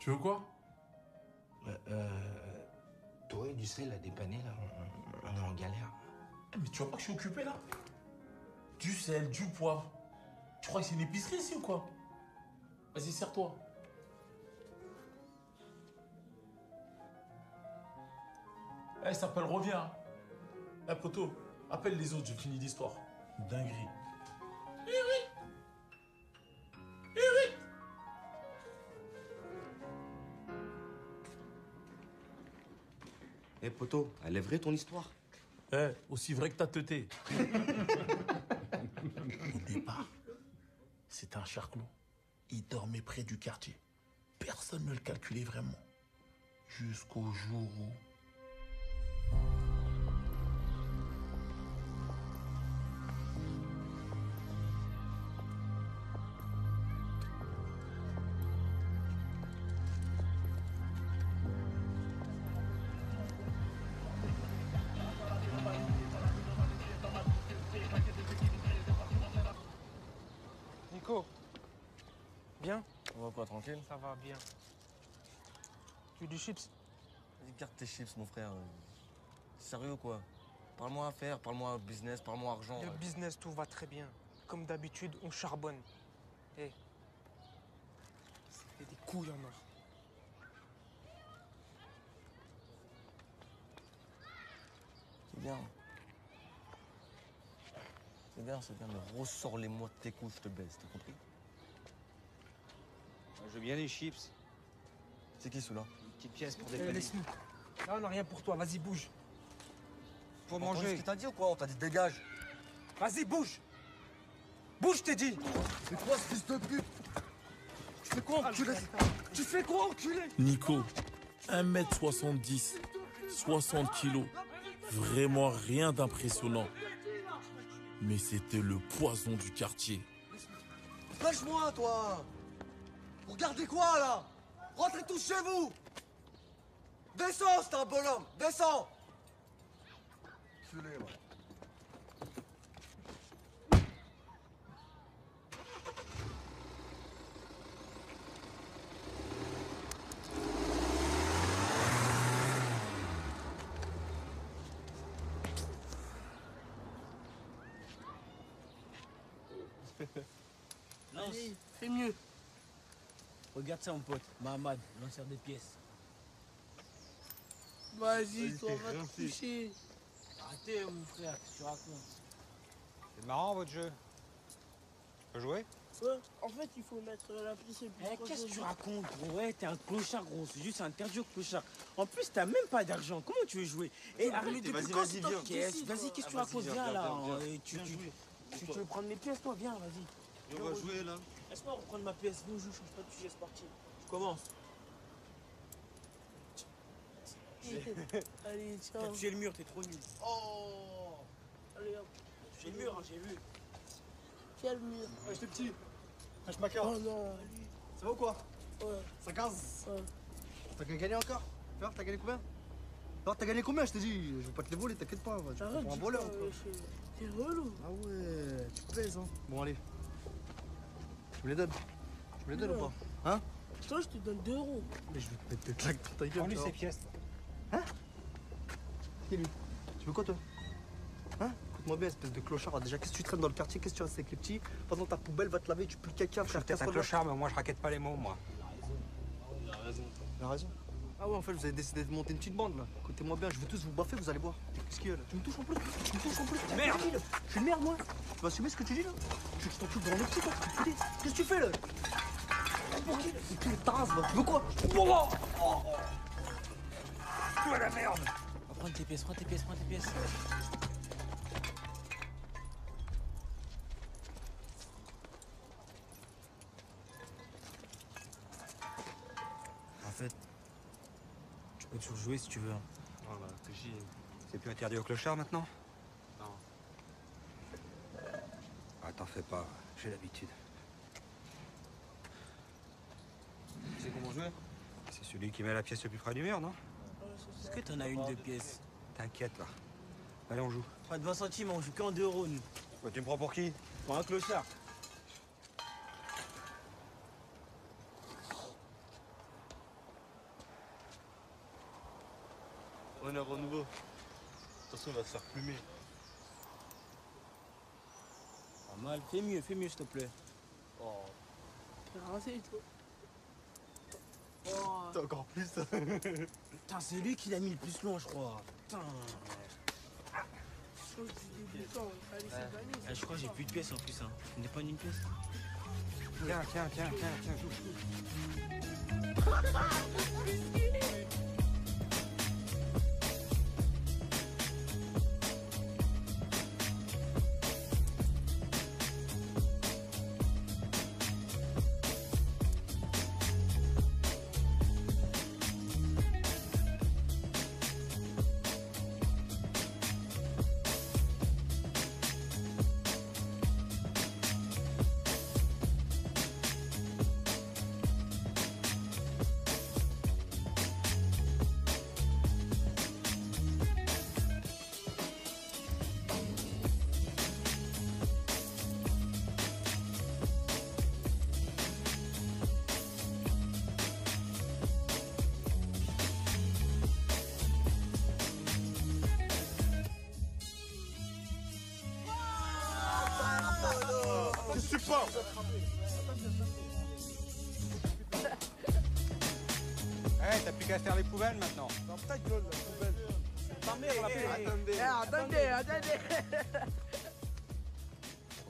Tu veux quoi? Euh, euh, T'aurais du sel à dépanner là, on, on est en galère. Eh, Mais tu vois pas que je suis occupé là? Du sel, du poivre. Tu crois que c'est une épicerie ici ou quoi? Vas-y, serre-toi. Eh, ça s'appelle reviens. Eh, poto, appelle les autres, j'ai fini l'histoire. Dinguerie. Poto, elle est vraie ton histoire Eh, aussi vrai que ta teuté. Au départ, c'était un charclos. Il dormait près du quartier. Personne ne le calculait vraiment. Jusqu'au jour où... bien. Tu veux du chips? Vas-y, garde tes chips, mon frère. Sérieux, quoi? Parle-moi affaires, parle-moi business, parle-moi argent. Le ouais. business, tout va très bien. Comme d'habitude, on charbonne. Hé, ça fait des couilles en or. C'est bien. C'est bien, c'est bien, mais ressors-les-moi de tes couches, je te baisse, t'as compris? Je veux bien les chips. C'est qui celui-là Une petite pièce pour Eh, dépanner. Laisse-nous. Là, on n'a rien pour toi. Vas-y, bouge. Pour T'as ce manger. qu'il t'a dit ou quoi? On t'a dit dégage Vas-y, bouge. Bouge, t'ai dit. C'est quoi ce fils de pute? Tu fais quoi, enculé? Tu fais quoi, enculé? Nico, 1m70, 60 kilos. Vraiment rien d'impressionnant. Mais c'était le poison du quartier. Lâche-moi, toi Regardez quoi, là? Rentrez tous chez vous! Descends, c'est un bonhomme. Descends fais mieux. Regarde ça, mon pote. Mahamad, lanceur de pièces. Vas-y, toi, va te coucher. Arrêtez, mon frère, qu'est-ce que tu racontes C'est marrant votre jeu. Tu peux jouer? Ouais, en fait, il faut mettre la pièce plus Eh, qu'est-ce que tu racontes, gros? Ouais, t'es un clochard, gros. C'est juste interdit au clochard. En plus, t'as même pas d'argent. Comment tu veux jouer? Eh, arrête de vas-y, vas-y, viens. Vas-y, qu'est-ce que tu Ah, racontes? Viens, là. euh, tu veux prendre mes pièces, toi Viens, vas-y. On va jouer, là. Laisse-moi reprendre ma pièce. Viens, joue, change pas de sujet, c'est parti. Je commence. Allez, T'as tiens. tué le mur, t'es trop nul. Oh Allez, hop. T'as tué le mur, hein, j'ai vu. Quel mur j'étais petit. Je m'accorde. Oh non. Ça va ou quoi Ouais, 115 ouais. T'as gagné encore Tu vois, t'as gagné combien Alors t'as gagné combien Je t'ai dit, je vais pas te les voler, t'inquiète pas. Tu prends un voleur. wesh. T'es relou. Ah ouais, tu pèses hein. Bon allez. Tu me les donnes Tu me les donnes ou pas Hein Toi, je te donne 2 euros. Mais je vais te mettre des claques dans ta gueule. Prends-lui tu ses pièces. Qui est lui Tu veux quoi toi Hein Écoute-moi bien, espèce de clochard. Déjà, qu'est-ce que tu traînes dans le quartier Qu'est-ce que tu restes avec les petits Pendant ta poubelle va te laver, tu pues le caca, Je suis frère. peut-être un clochard, mais moi je raquette pas les mots, moi. Il a raison. Ah ouais, en fait, vous avez décidé de monter une petite bande là. Écoutez-moi bien, je vais tous vous baffer, vous allez voir. Qu'est-ce qu'il y a là? Tu me touches en plus Tu me touches en plus. Merde. Je suis une merde moi. Tu vas assumer ce que tu dis là? Tu veux que je t'encule les petits quoi Putain, Qu'est-ce que tu fais là? Pour qui? Qui le taras là Tu veux quoi? Oh oh Toi la merde. Prends tes pièces, prends tes pièces, prends tes pièces. Jouer si tu veux. Voilà, Toshi, c'est plus interdit au clochard maintenant Non. Ah, t'en fais pas, j'ai l'habitude. Tu sais comment jouer? C'est celui qui met la pièce le plus près du mur, non? Est-ce que t'en as une de pièces T'inquiète là. Allez, on joue. Pas de 20 centimes, on joue qu'en 2 euros, nous. Ouais, tu me prends pour qui? Pour un clochard. Bonne heure au nouveau. Attention, il va se faire plumer. Pas mal. Fais mieux, fais mieux, s'il te plaît. Oh, T'es rincé, toi. t'es encore plus. Putain, c'est lui qui l'a mis le plus loin, je crois. Putain. Je que banni. Ah, je crois que j'ai plus de pièces en plus. Hein. On n'est pas une pièce. Tiens, tiens, tiens, tiens, tiens. faire les poubelles maintenant. Ta gueule, la poubelle. La Attendez. Attendez, attendez.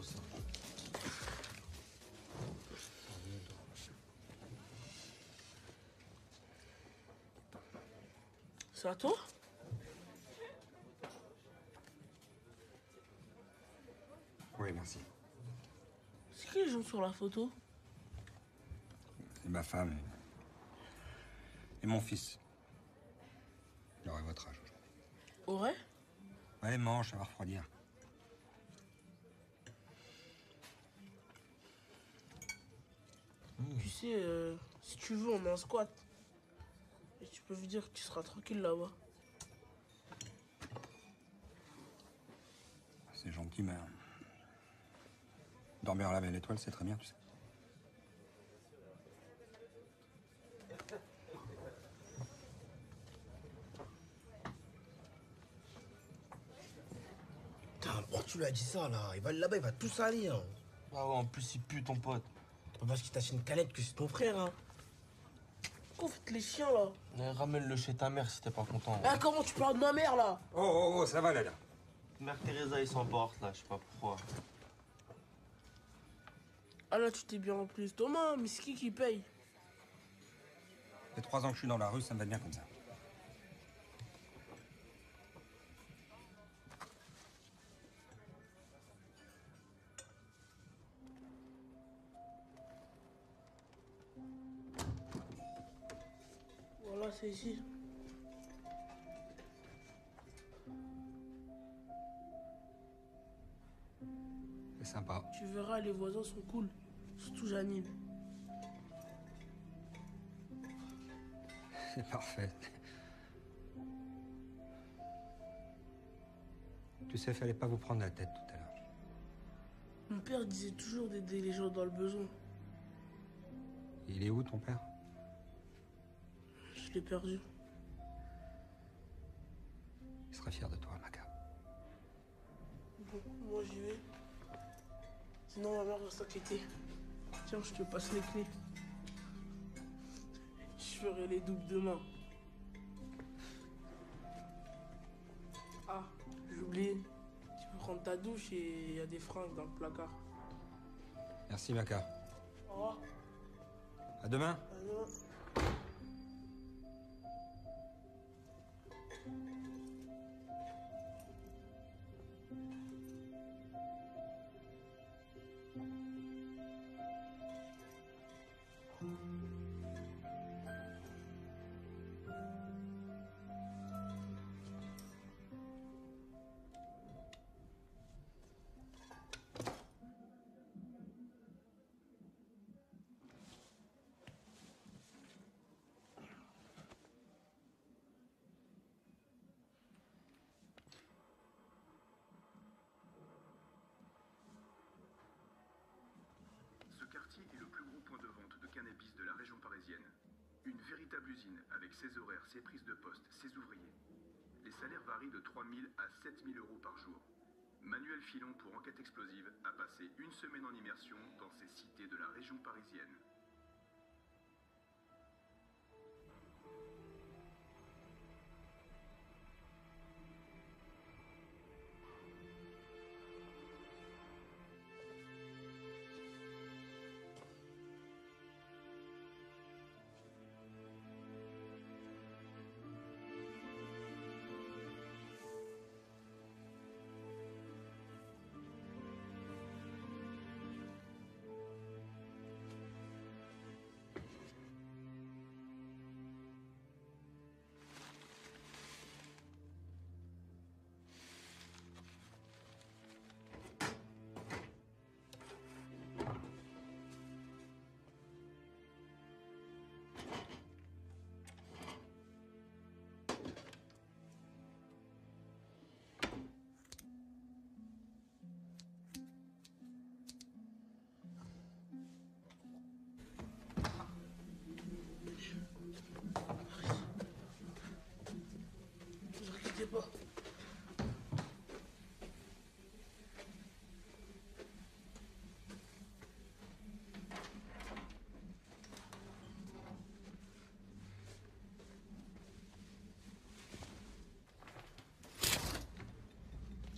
Simple. C'est à toi? Oui, merci. C'est qui les gens sur la photo? C'est ma femme et... mon fils. Il aurait votre âge aujourd'hui. Ouais Ouais, mange, ça va refroidir. Tu sais, euh, si tu veux, on a un squat. Et tu peux lui dire que tu seras tranquille là-bas. C'est gentil, mais... Dormir à la belle étoile, c'est très bien, tu sais. Pourquoi tu lui as dit ça là Il va là-bas, il va tout salir. Ah ouais, en plus, il pue ton pote. C'est pas parce qu'il t'a acheté une canette que c'est ton frère, hein. Faites les chiens là? Mais Ramène-le chez ta mère si t'es pas content. Ah, comment tu parles de ma mère là? Oh, oh, oh, ça va, là, là. Mère Teresa, il s'emporte là, je sais pas pourquoi. Ah là, tu t'es bien en plus. Thomas, mais c'est qui qui paye? Ça fait trois ans que je suis dans la rue, ça me va bien comme ça. C'est ici. C'est sympa. Tu verras, les voisins sont cool. Surtout Janine. C'est parfait. Tu sais, fallait pas vous prendre la tête tout à l'heure. Mon père disait toujours d'aider les gens dans le besoin. Il est où, ton père? Je l'ai perdu. Il serait fier de toi, Maca. Bon, moi j'y vais. Sinon ma mère va s'inquiéter. Tiens, je te passe les clés. Je ferai les doubles demain. Ah, j'ai oublié. Tu peux prendre ta douche et il y a des fringues dans le placard. Merci, Maca. Au revoir. À demain. À demain. Ce quartier est le plus gros point de vente de cannabis de la région parisienne. Une véritable usine avec ses horaires, ses prises de poste, ses ouvriers. Les salaires varient de 3 000 à 7 000 euros par jour. Manuel Filon pour Enquête explosive a passé une semaine en immersion dans ces cités de la région parisienne. Pas.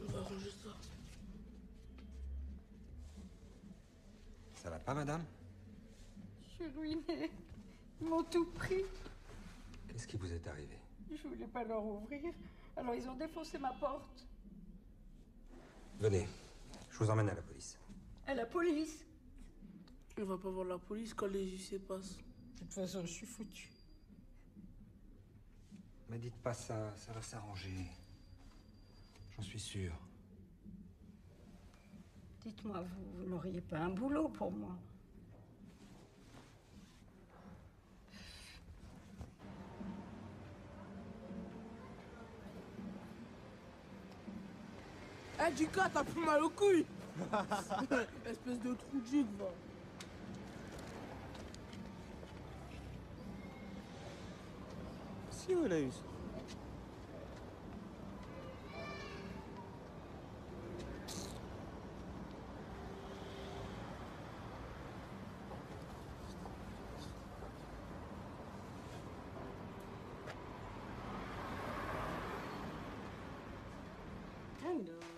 On va ranger ça. Ça va pas, madame? Je suis ruinée. Ils m'ont tout pris. Qu'est-ce qui vous est arrivé? Je voulais pas leur ouvrir. Alors ils ont défoncé ma porte. Venez, je vous emmène à la police. À la police. On va pas voir la police quand les huissiers passent. De toute façon, je suis foutue. Mais dites pas ça, ça va s'arranger. J'en suis sûr. Dites-moi, vous, vous n'auriez pas un boulot pour moi Eh, Jika, t'as plus mal aux couilles Espèce de trou de jus, va. Si, on a eu ça. Mmh.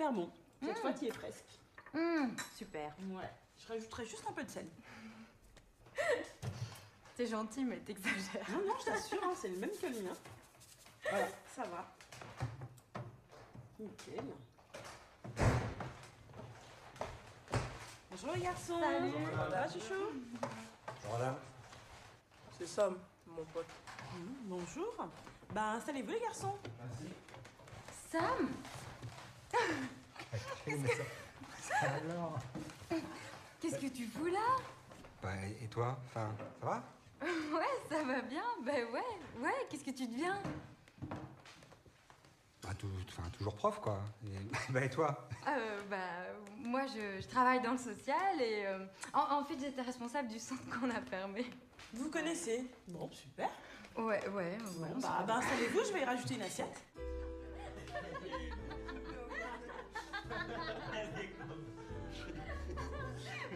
Super bon. Cette fois, tu y es presque. super. Ouais. Je rajouterai juste un peu de sel. T'es gentil, mais t'exagères. Non, non, je t'assure, hein, c'est le même que le mien. Voilà, ça va. Nickel. Bonjour les garçons. Salut. Va, chouchou Bonjour, madame. C'est Sam, mon pote. Mmh, Bonjour. Ben, installez-vous les garçons. Sam Alors Qu'est-ce que tu fous là? Bah, et toi? Enfin, ça va? Ouais, ça va bien. Ben ouais, ouais, qu'est-ce que tu deviens? Bah, tout- enfin, toujours prof, quoi. Et, bah, et toi? Euh, Bah, moi, je, je travaille dans le social et euh, en, en fait, j'étais responsable du centre qu'on a fermé. Vous vous connaissez? Bon, super. Ouais, ouais. Bon, bah, installez-vous, je vais y rajouter une assiette.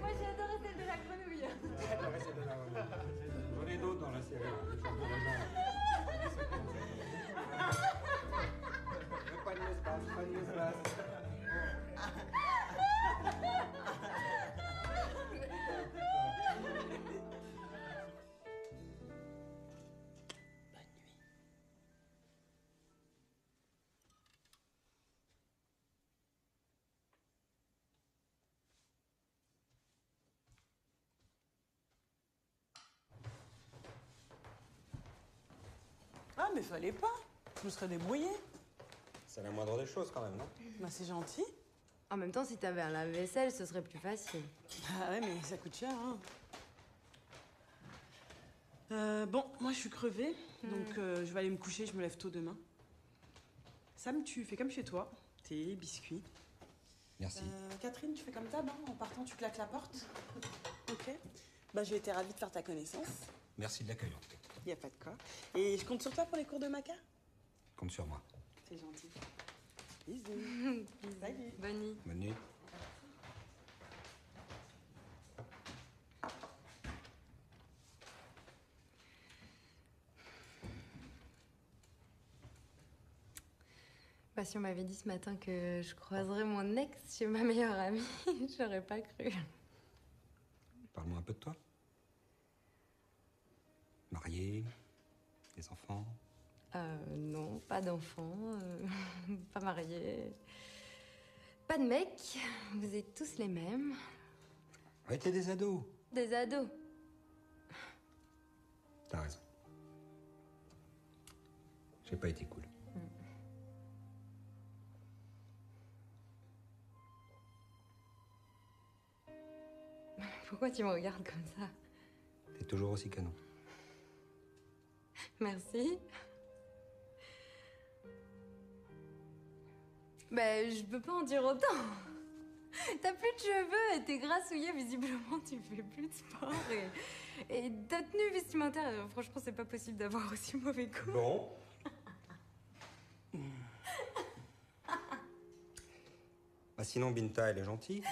Moi, j'ai adoré celle de la grenouille. J'en ai d'autres dans la série. Mais fallait pas. Je me serais débrouillée. C'est la moindre des choses, quand même, non? Bah, c'est gentil. En même temps, si t'avais un lave-vaisselle, ce serait plus facile. Ah ouais, mais ça coûte cher, hein. Euh, bon, moi je suis crevée, donc euh, je vais aller me coucher, je me lève tôt demain. Sam, tu fais comme chez toi, thé, biscuits. Merci. Euh, Catherine, tu fais comme d'hab, hein, en partant tu claques la porte. Ok. Bah j'ai été ravie de faire ta connaissance. Merci de l'accueil, en tout cas. Y a pas de quoi. Et je compte sur toi pour les cours de maca? Compte sur moi. C'est gentil. Bisous. Salut. Bonne nuit. Bonne nuit. Bah, si on m'avait dit ce matin que je croiserais mon ex chez ma meilleure amie, j'aurais pas cru. Parle-moi un peu de toi. Marié, des enfants. Euh, non, pas d'enfant, euh, pas marié, pas de mec. Vous êtes tous les mêmes. Ouais, t'es des ados? Des ados. T'as raison. J'ai pas été cool. Pourquoi tu me regardes comme ça? T'es toujours aussi canon. Merci. Ben, je peux pas en dire autant. T'as plus de cheveux et t'es grassouillé, visiblement tu fais plus de sport. Et, et ta tenue vestimentaire, franchement, c'est pas possible d'avoir aussi mauvais goût. Bon. Bah sinon, Binta, elle est gentille.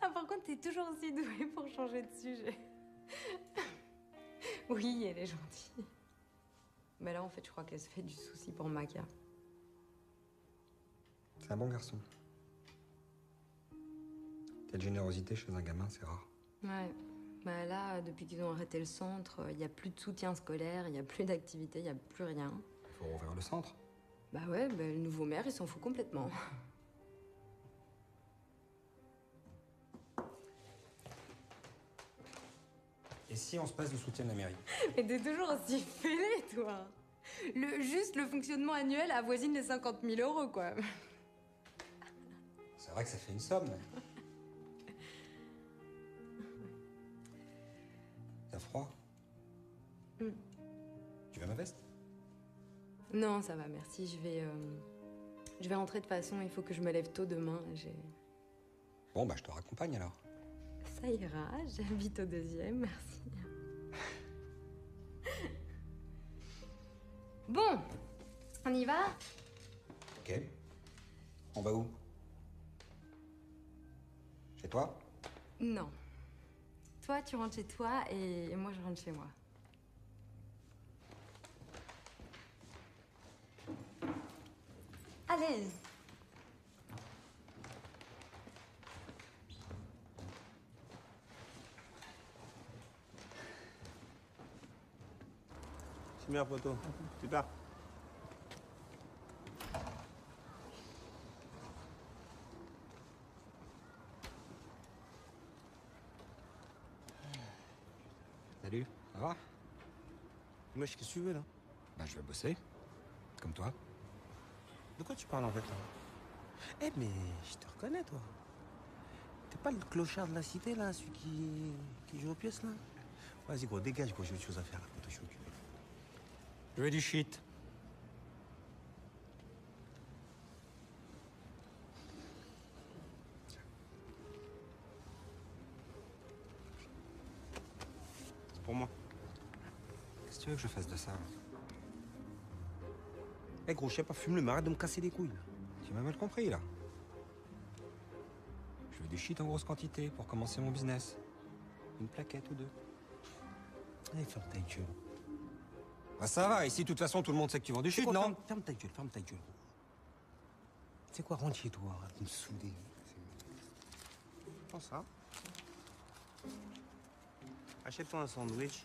Ah, par contre, t'es toujours aussi doué pour changer de sujet. Oui, elle est gentille. Mais là, en fait, je crois qu'elle se fait du souci pour Maca. C'est un bon garçon. Telle générosité chez un gamin, c'est rare. Ouais. Bah là, depuis qu'ils ont arrêté le centre, il n'y a plus de soutien scolaire, il n'y a plus d'activité, il n'y a plus rien. Faut rouvrir le centre. Bah ouais, bah, le nouveau maire, il s'en fout complètement. Si on se passe du soutien de la mairie Mais t'es toujours aussi fêlé, toi le, Juste le fonctionnement annuel avoisine les 50 000 euros, quoi. C'est vrai que ça fait une somme. T'as froid? Hmm. Tu veux ma veste? Non, ça va, merci. Je vais, euh, je vais rentrer de toute façon. Il faut que je me lève tôt demain. J'ai... Bon, bah je te raccompagne alors. Ça ira, j'habite au deuxième, merci. Bon, on y va Ok. On va où? Chez toi? Non. Toi, tu rentres chez toi et moi, je rentre chez moi. Allez Super photo. Super. Salut, ça va? Moi, qu'est-ce que tu veux là Bah je vais bosser. Comme toi. De quoi tu parles en fait là? Eh, mais je te reconnais toi. T'es pas le clochard de la cité là, celui qui, qui joue aux pièces là? Vas-y gros, dégage gros, j'ai autre chose à faire là. Je veux du shit. C'est pour moi. Qu'est-ce que tu veux que je fasse de ça Eh gros, je sais pas, fume-le, mais arrête de me casser les couilles là. Tu m'as mal compris là. Je veux du shit en grosse quantité pour commencer mon business. Une plaquette ou deux. Allez, ferme ta gueule. Bah ça va, ici de toute façon tout le monde sait que tu vends du shit, quoi, non ferme, ferme ta gueule, ferme ta gueule. C'est quoi, rentre chez toi, arrête de me saouler. Prends ça. Achète-toi un sandwich.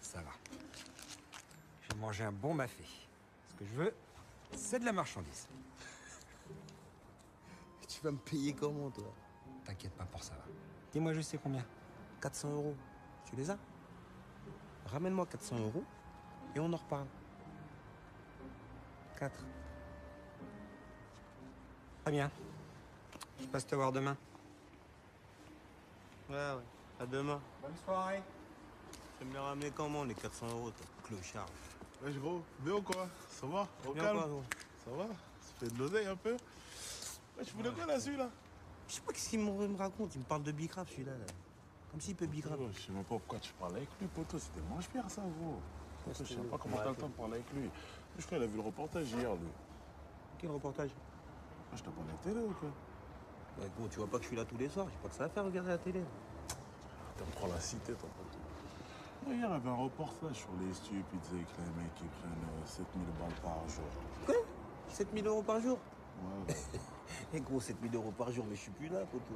Ça va. Je vais manger un bon mafé. Ce que je veux, c'est de la marchandise. Tu vas me payer comment, toi? T'inquiète pas pour ça. va. Dis-moi juste c'est combien? 400 euros. Tu les as? Ramène-moi 400 euros et on en reparle. 4. Très bien. Je passe te voir demain. Ouais, ouais. À demain. Bonne soirée. Tu me les ramener comment, les 400 euros, toi Clochard. Wesh gros, bien ou quoi? Ça va? Au Bien calme? quoi, gros? Ça va? Ça fait de l'oseille un peu Ouais, tu voulais quoi là-dessus là Je sais pas qu'est-ce qu'il me me raconte. Il me parle de Bicrap, celui-là. Là. Comme s'il peut bigrer. Je sais même pas pourquoi tu parles avec lui, poteau. C'était mange-pierre, ça, gros. Je sais pas comment t'as le temps de parler avec lui. Je crois qu'il a vu le reportage hier, lui. Quel reportage? Ah, je t'ai à la télé ou quoi Ouais, gros, tu vois pas que je suis là tous les soirs. J'ai pas que ça à faire regarder la télé. T'aimes trop la cité, poteau. Ouais, Hier, il y avait un reportage sur les stupides et que les mecs qui prennent euh, 7000 balles par jour. Quoi? 7000 euros par jour? Ouais, Eh gros, 7000 euros par jour, mais je suis plus là, poteau.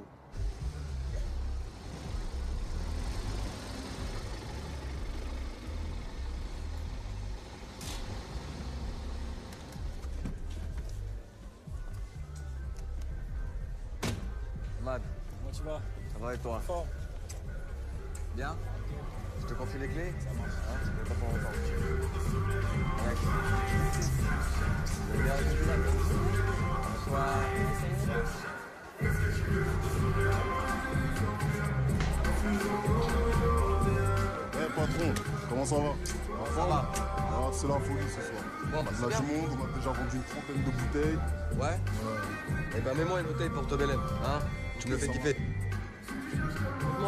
Toi Fort. Bien Je te confie les clés Ça marche. Hein, ça fait pas pour longtemps. Ouais. Bien Bonsoir. Eh patron, comment ça va? Ça va? Ah, c'est la folie ce soir. Bon, bah, on a du monde, on a déjà vendu une trentaine de bouteilles. Ouais Eh ben mets-moi une bouteille pour te Belém, hein Tu me le fais kiffer.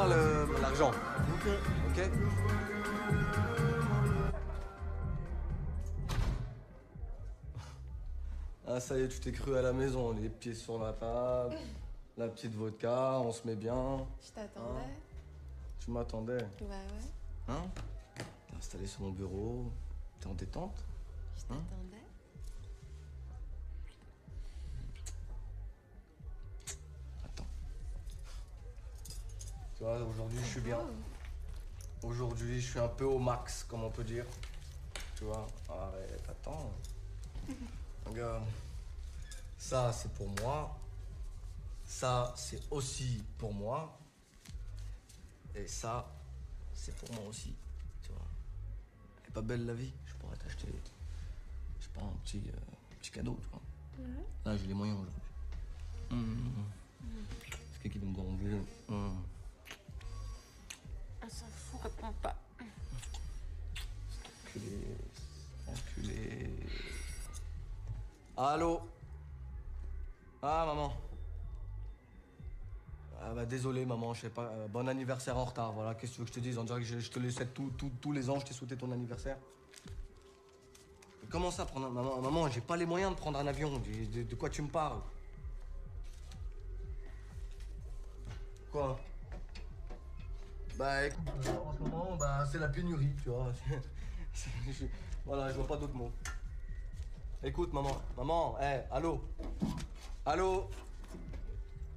L'argent. Ok. Ok Ah ça y est, tu t'es cru à la maison, les pieds sur la table, la petite vodka, on se met bien. Je t'attendais. Tu m'attendais, Ouais, ouais. hein T'es installé sur mon bureau, t'es en détente Je Hein Tu vois, aujourd'hui je suis bien. Aujourd'hui je suis un peu au max, comme on peut dire. Tu vois, arrête, attends. Regarde. Ça c'est pour moi. Ça c'est aussi pour moi. Et ça c'est pour moi aussi. Tu vois. Elle est pas belle la vie. Je pourrais t'acheter, je sais pas, un petit, euh, petit cadeau, tu vois. Là j'ai les moyens aujourd'hui. Hum. C'est quelqu'un qui me gonfler. On pas. Allô Ah, maman. Ah bah désolé maman, je sais pas. euh, bon anniversaire en retard, voilà. Qu'est-ce que tu veux que je te dise? On dirait que je, te le souhaite tous les ans, je t'ai souhaité ton anniversaire. Comment ça prendre un... Maman, maman j'ai pas les moyens de prendre un avion. De quoi tu me parles? Quoi? Bah écoute, euh, en ce moment, bah, c'est la pénurie, tu vois. Voilà, je vois pas d'autres mots. Écoute, maman, maman, hé, allô? Allô?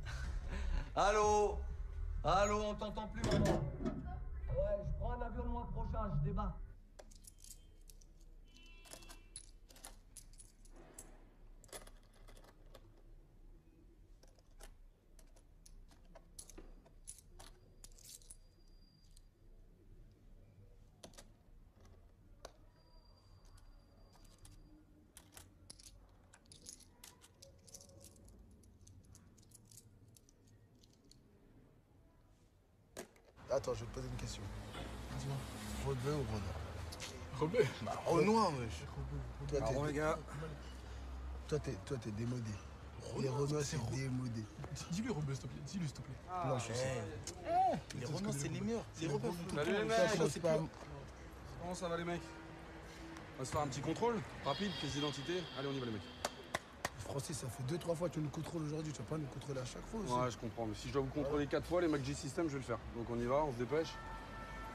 Allô? Allô, on t'entend plus, maman Ouais, je prends un avion le mois prochain, je débat. Attends, je vais te poser une question. Dis-moi, Rebeu ou Renoir Rebeu Bah, Renoir, wesh. Toi, t'es- les gars. Toi, t'es, toi, t'es démodé. Les Renois, c'est démodé. Dis-lui, Rebeu, s'il te plaît. Dis-lui, s'il te plaît. Blanche aussi. Les Renois, c'est les meilleurs. Les Rebeux, Salut les mecs commence pas Comment ça va les mecs? On va se faire un petit contrôle rapide, pièce d'identité. Allez, on y va les mecs. Francis, ça fait deux, trois fois que tu nous contrôles aujourd'hui. Tu vas pas nous contrôler à chaque fois aussi. Ouais, je comprends, mais si je dois vous contrôler quatre fois, les mecs G-System, je vais le faire. Donc on y va, on se dépêche.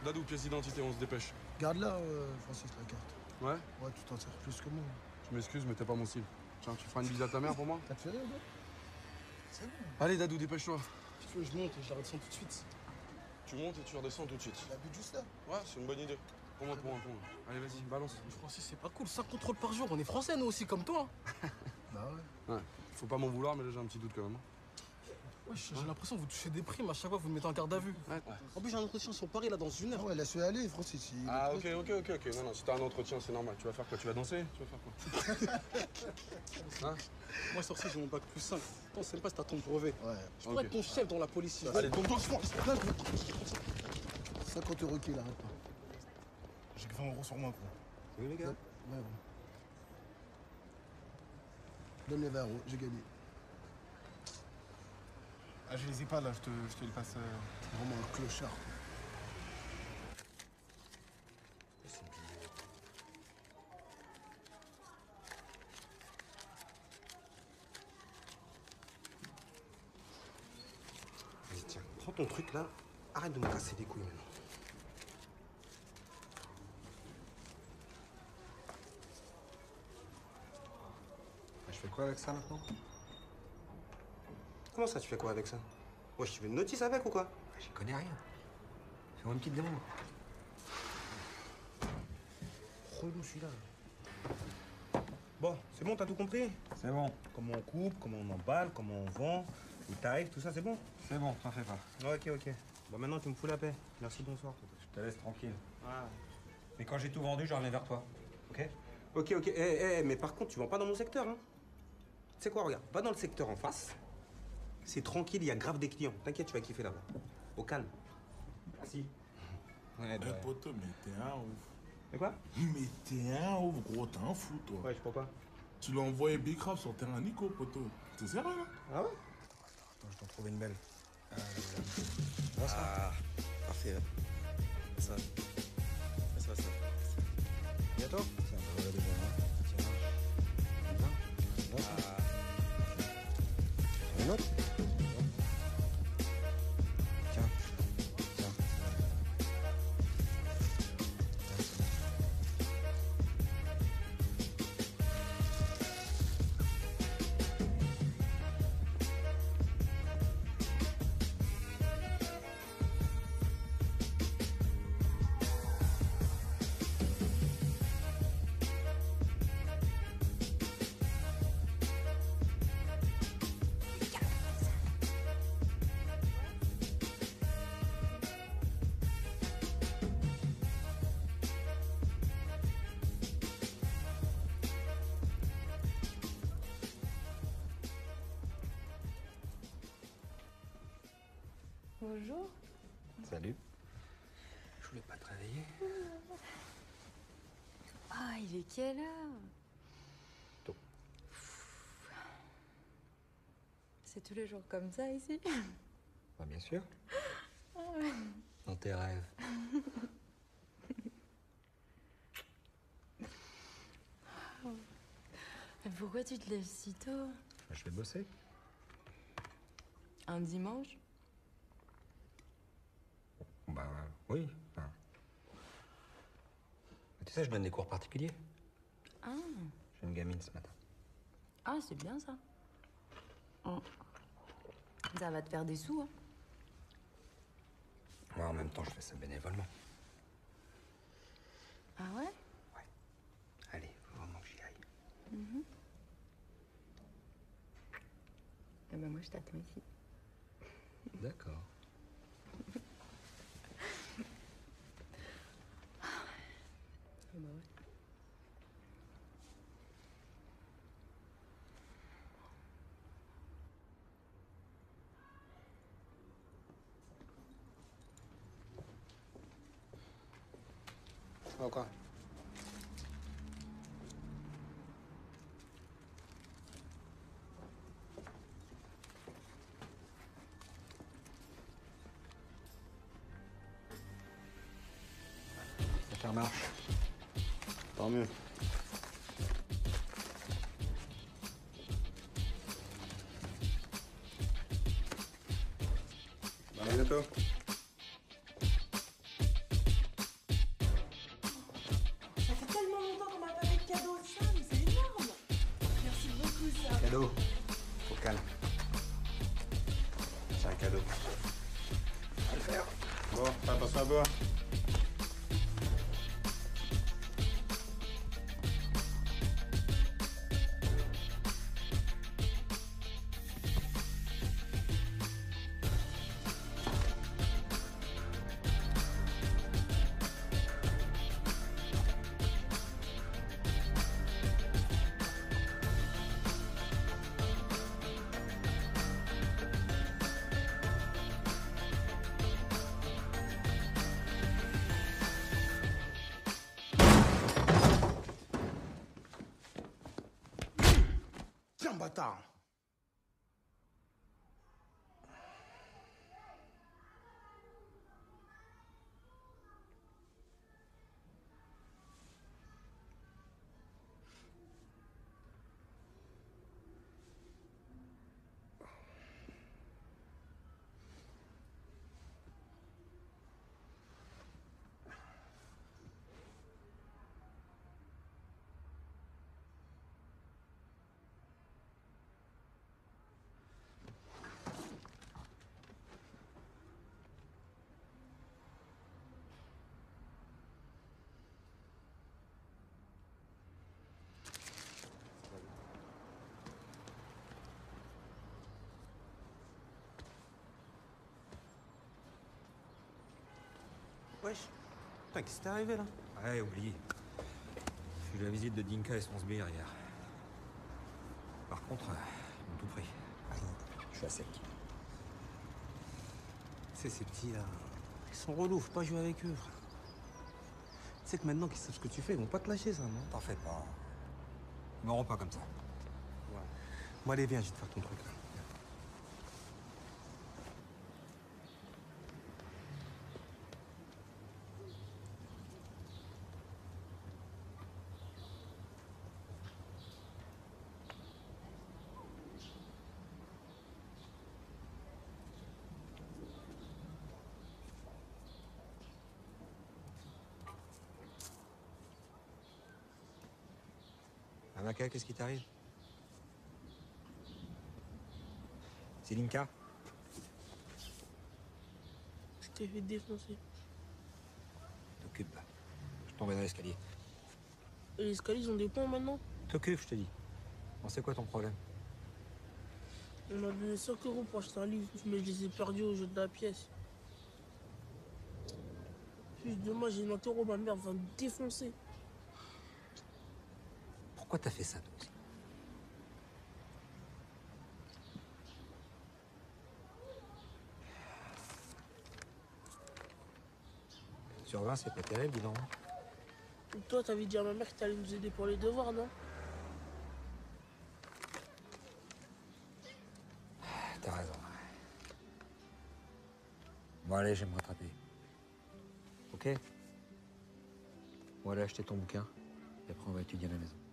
Dadou, pièce d'identité, on se dépêche. Garde-la, euh, Francis, la carte. Ouais Ouais, tu t'en sers plus que moi. Je m'excuse, mais t'es pas mon style. Tiens, tu feras une bise à ta mère pour moi Ça te fait rire, toi C'est bon. Allez, Dadou, dépêche-toi. Si tu veux, je monte et je la redescends tout de suite. Tu montes et tu redescends tout de suite. La but juste là Ouais, c'est une bonne idée. Pour moi, pour moi, pour moi. Allez, vas-y, balance. Francis, c'est pas cool. 5 contrôles par jour. On est français, nous aussi, comme toi. Bah ouais. Ouais, faut pas m'en vouloir, mais là j'ai un petit doute quand même. J'ai l'impression que vous touchez des primes à chaque fois que vous me mettez en garde à vue. En plus, j'ai un entretien sur Paris là dans une heure. Ah ouais, laisse-le aller, Francis. il est Ah, ok, ok, ok, ok. Non, non, si t'as un entretien, c'est normal. Tu vas faire quoi? Tu vas danser? Tu vas faire quoi? Hein? Moi, sorcier, j'ai mon bac plus 5. Attends, c'est pas si t'as ton brevet. Ouais. Je pourrais Ok. être ton chef dans la police. si Allez, donc, Ton chef. 50 euros qu'il arrête pas. J'ai que 20 euros sur moi, gros. Oui, les gars Ouais, ouais. Donne les 20 euros, j'ai gagné. Ah, je les ai pas là, je te, je te les passe. euh, C'est vraiment un clochard. Vas-y, tiens, prends ton truc là. Arrête de me casser les couilles maintenant. Fais quoi avec ça maintenant Comment ça, tu fais quoi avec ça Wesh, tu veux une notice avec ou quoi J'y connais rien. Fais-moi une petite demande. Relou celui-là. Bon, c'est bon, t'as tout compris C'est bon. Comment on coupe, comment on emballe, comment on vend, les tarifs, tout ça, c'est bon C'est bon, t'en fais pas. Ok, ok. Bon, maintenant, tu me fous la paix. Merci, bonsoir. Je te laisse tranquille. Ah. Mais quand j'ai tout vendu, je reviens vers toi. Ok Ok, ok. Eh, eh, mais par contre, tu vends pas dans mon secteur, hein sais quoi, regarde, va dans le secteur en face. C'est tranquille, il y a grave des clients. T'inquiète, tu vas kiffer là-bas. Au calme. Merci. Ouais, Eh, poto, mais t'es un ouf. Mais quoi? Mais t'es un ouf, gros, t'es un fou, toi. Ouais, je crois pas. Tu l'as envoyé Big Crab sur terrain Nico, poto. T'es sérieux, là? Ah ouais? Attends, je t'en trouve une belle. Euh... Ah, parfait. Ça. Ça, ça, ça. Bientôt Une quelle heure? Tôt. C'est tous les jours comme ça ici Bah, bien sûr. Ah ouais. Dans tes rêves. Mais Pourquoi tu te lèves si tôt? Bah, je vais bosser. Un dimanche? Bah, oui. Tu sais, je donne des cours particuliers. Ah, J'ai une gamine ce matin. ah c'est bien ça. Oh. Ça va te faire des sous, hein Moi, en même temps, je fais ça bénévolement. Ah ouais? Allez, faut vraiment que j'y aille. Mhm. Eh ben moi je t'attends ici. D'accord. Ah bah ouais. Quoi Ça marche. Tant mieux. À bientôt. Cadeau. Au calme. C'est un cadeau. À le faire. Bon, fais attention à toi. Wesh. Putain, qu'est-ce qui t'est arrivé là? Ouais, oublie. J'ai eu la visite de Dinka et son sbire hier. Par contre, euh, ils m'ont tout pris. Je suis à sec. C'est ces petits là. Ils sont relous, faut pas jouer avec eux, frère. Tu sais que maintenant qu'ils savent ce que tu fais, ils vont pas te lâcher ça, non? T'en fais pas. Ils m'auront pas comme ça. Bon, allez, viens, je vais te faire ton truc là. Qu'est-ce qui t'arrive C'est Linka Je t'ai fait défoncer. T'occupe. Je tombe dans l'escalier. Et les escaliers, ils ont des ponts maintenant T'occupe, je te dis. Bon, c'est quoi ton problème On m'a donné 5 euros pour acheter un livre, mais je les ai perdus au jeu de la pièce. Juste demain, j'ai une interro, ma mère va me défoncer. Pourquoi t'as fait ça, aussi Sur 20, c'est pas terrible, dis donc. Toi, t'avais dit à ma mère que t'allais nous aider pour les devoirs, non? T'as raison. Bon, allez, je vais me rattraper. Ok? Bon, allez acheter ton bouquin. Et après, on va étudier à la maison.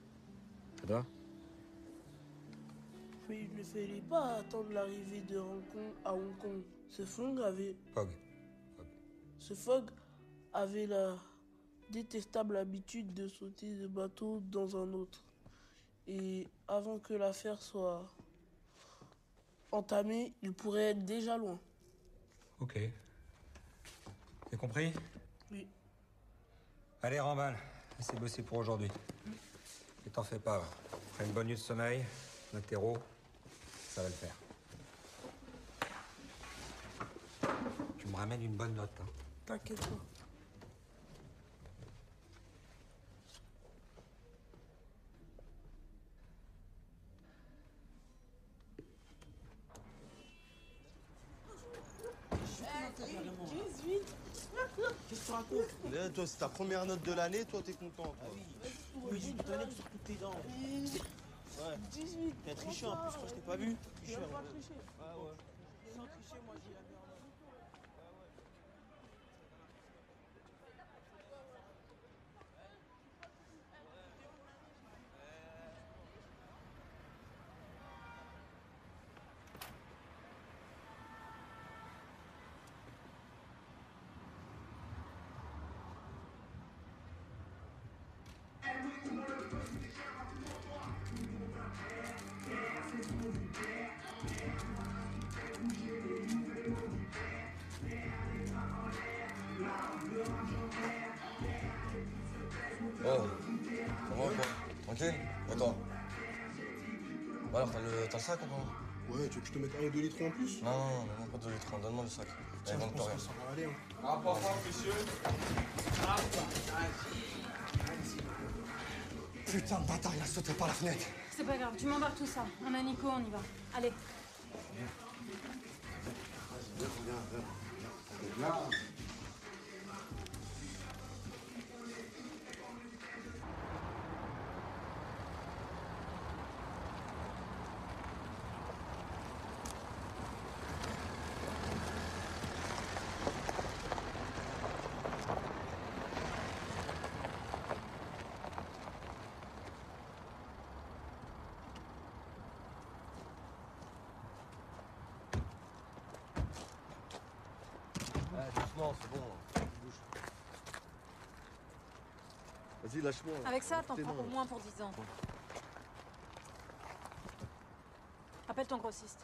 Il ne fallait pas attendre l'arrivée de Hong Kong à Hong Kong. Ce Fong avait. Fog. Ce Fog avait la détestable habitude de sauter de bateau dans un autre. Et avant que l'affaire soit entamée, il pourrait être déjà loin. Ok. T'as compris? Oui. Allez, remballe. C'est bossé pour aujourd'hui. T'en fais pas. Après une bonne nuit de sommeil, terreau, ça va le faire. Tu me ramènes une bonne note. Hein. T'inquiète pas. Qu'est-ce que tu racontes? Là, toi, c'est ta première note de l'année, toi, t'es content. Toi. Oui, j'ai une tonne sur toutes tes dents. Ouais. 18. T'as triché en plus, je crois que je t'ai pas vu. J'ai pas triché. Ouais. Tranquille Et toi Bon alors, t'as le, t'as le sac encore Ouais, tu veux que je te mette un ou deux litres en plus? Non, non, non, non, pas de litres, donne-moi le sac. Allez, vends toi rien. Ça va aller, hein. Ah, pas fort, messieurs. Putain de bâtard, il a sauté par la fenêtre C'est pas grave, tu m'embarques tout ça. On a Nico, on y va. Allez. Ouais, doucement, c'est bon. Bouge. Vas-y, lâche-moi. Avec ça, t'en prends au moins pour 10 ans. Appelle ton grossiste.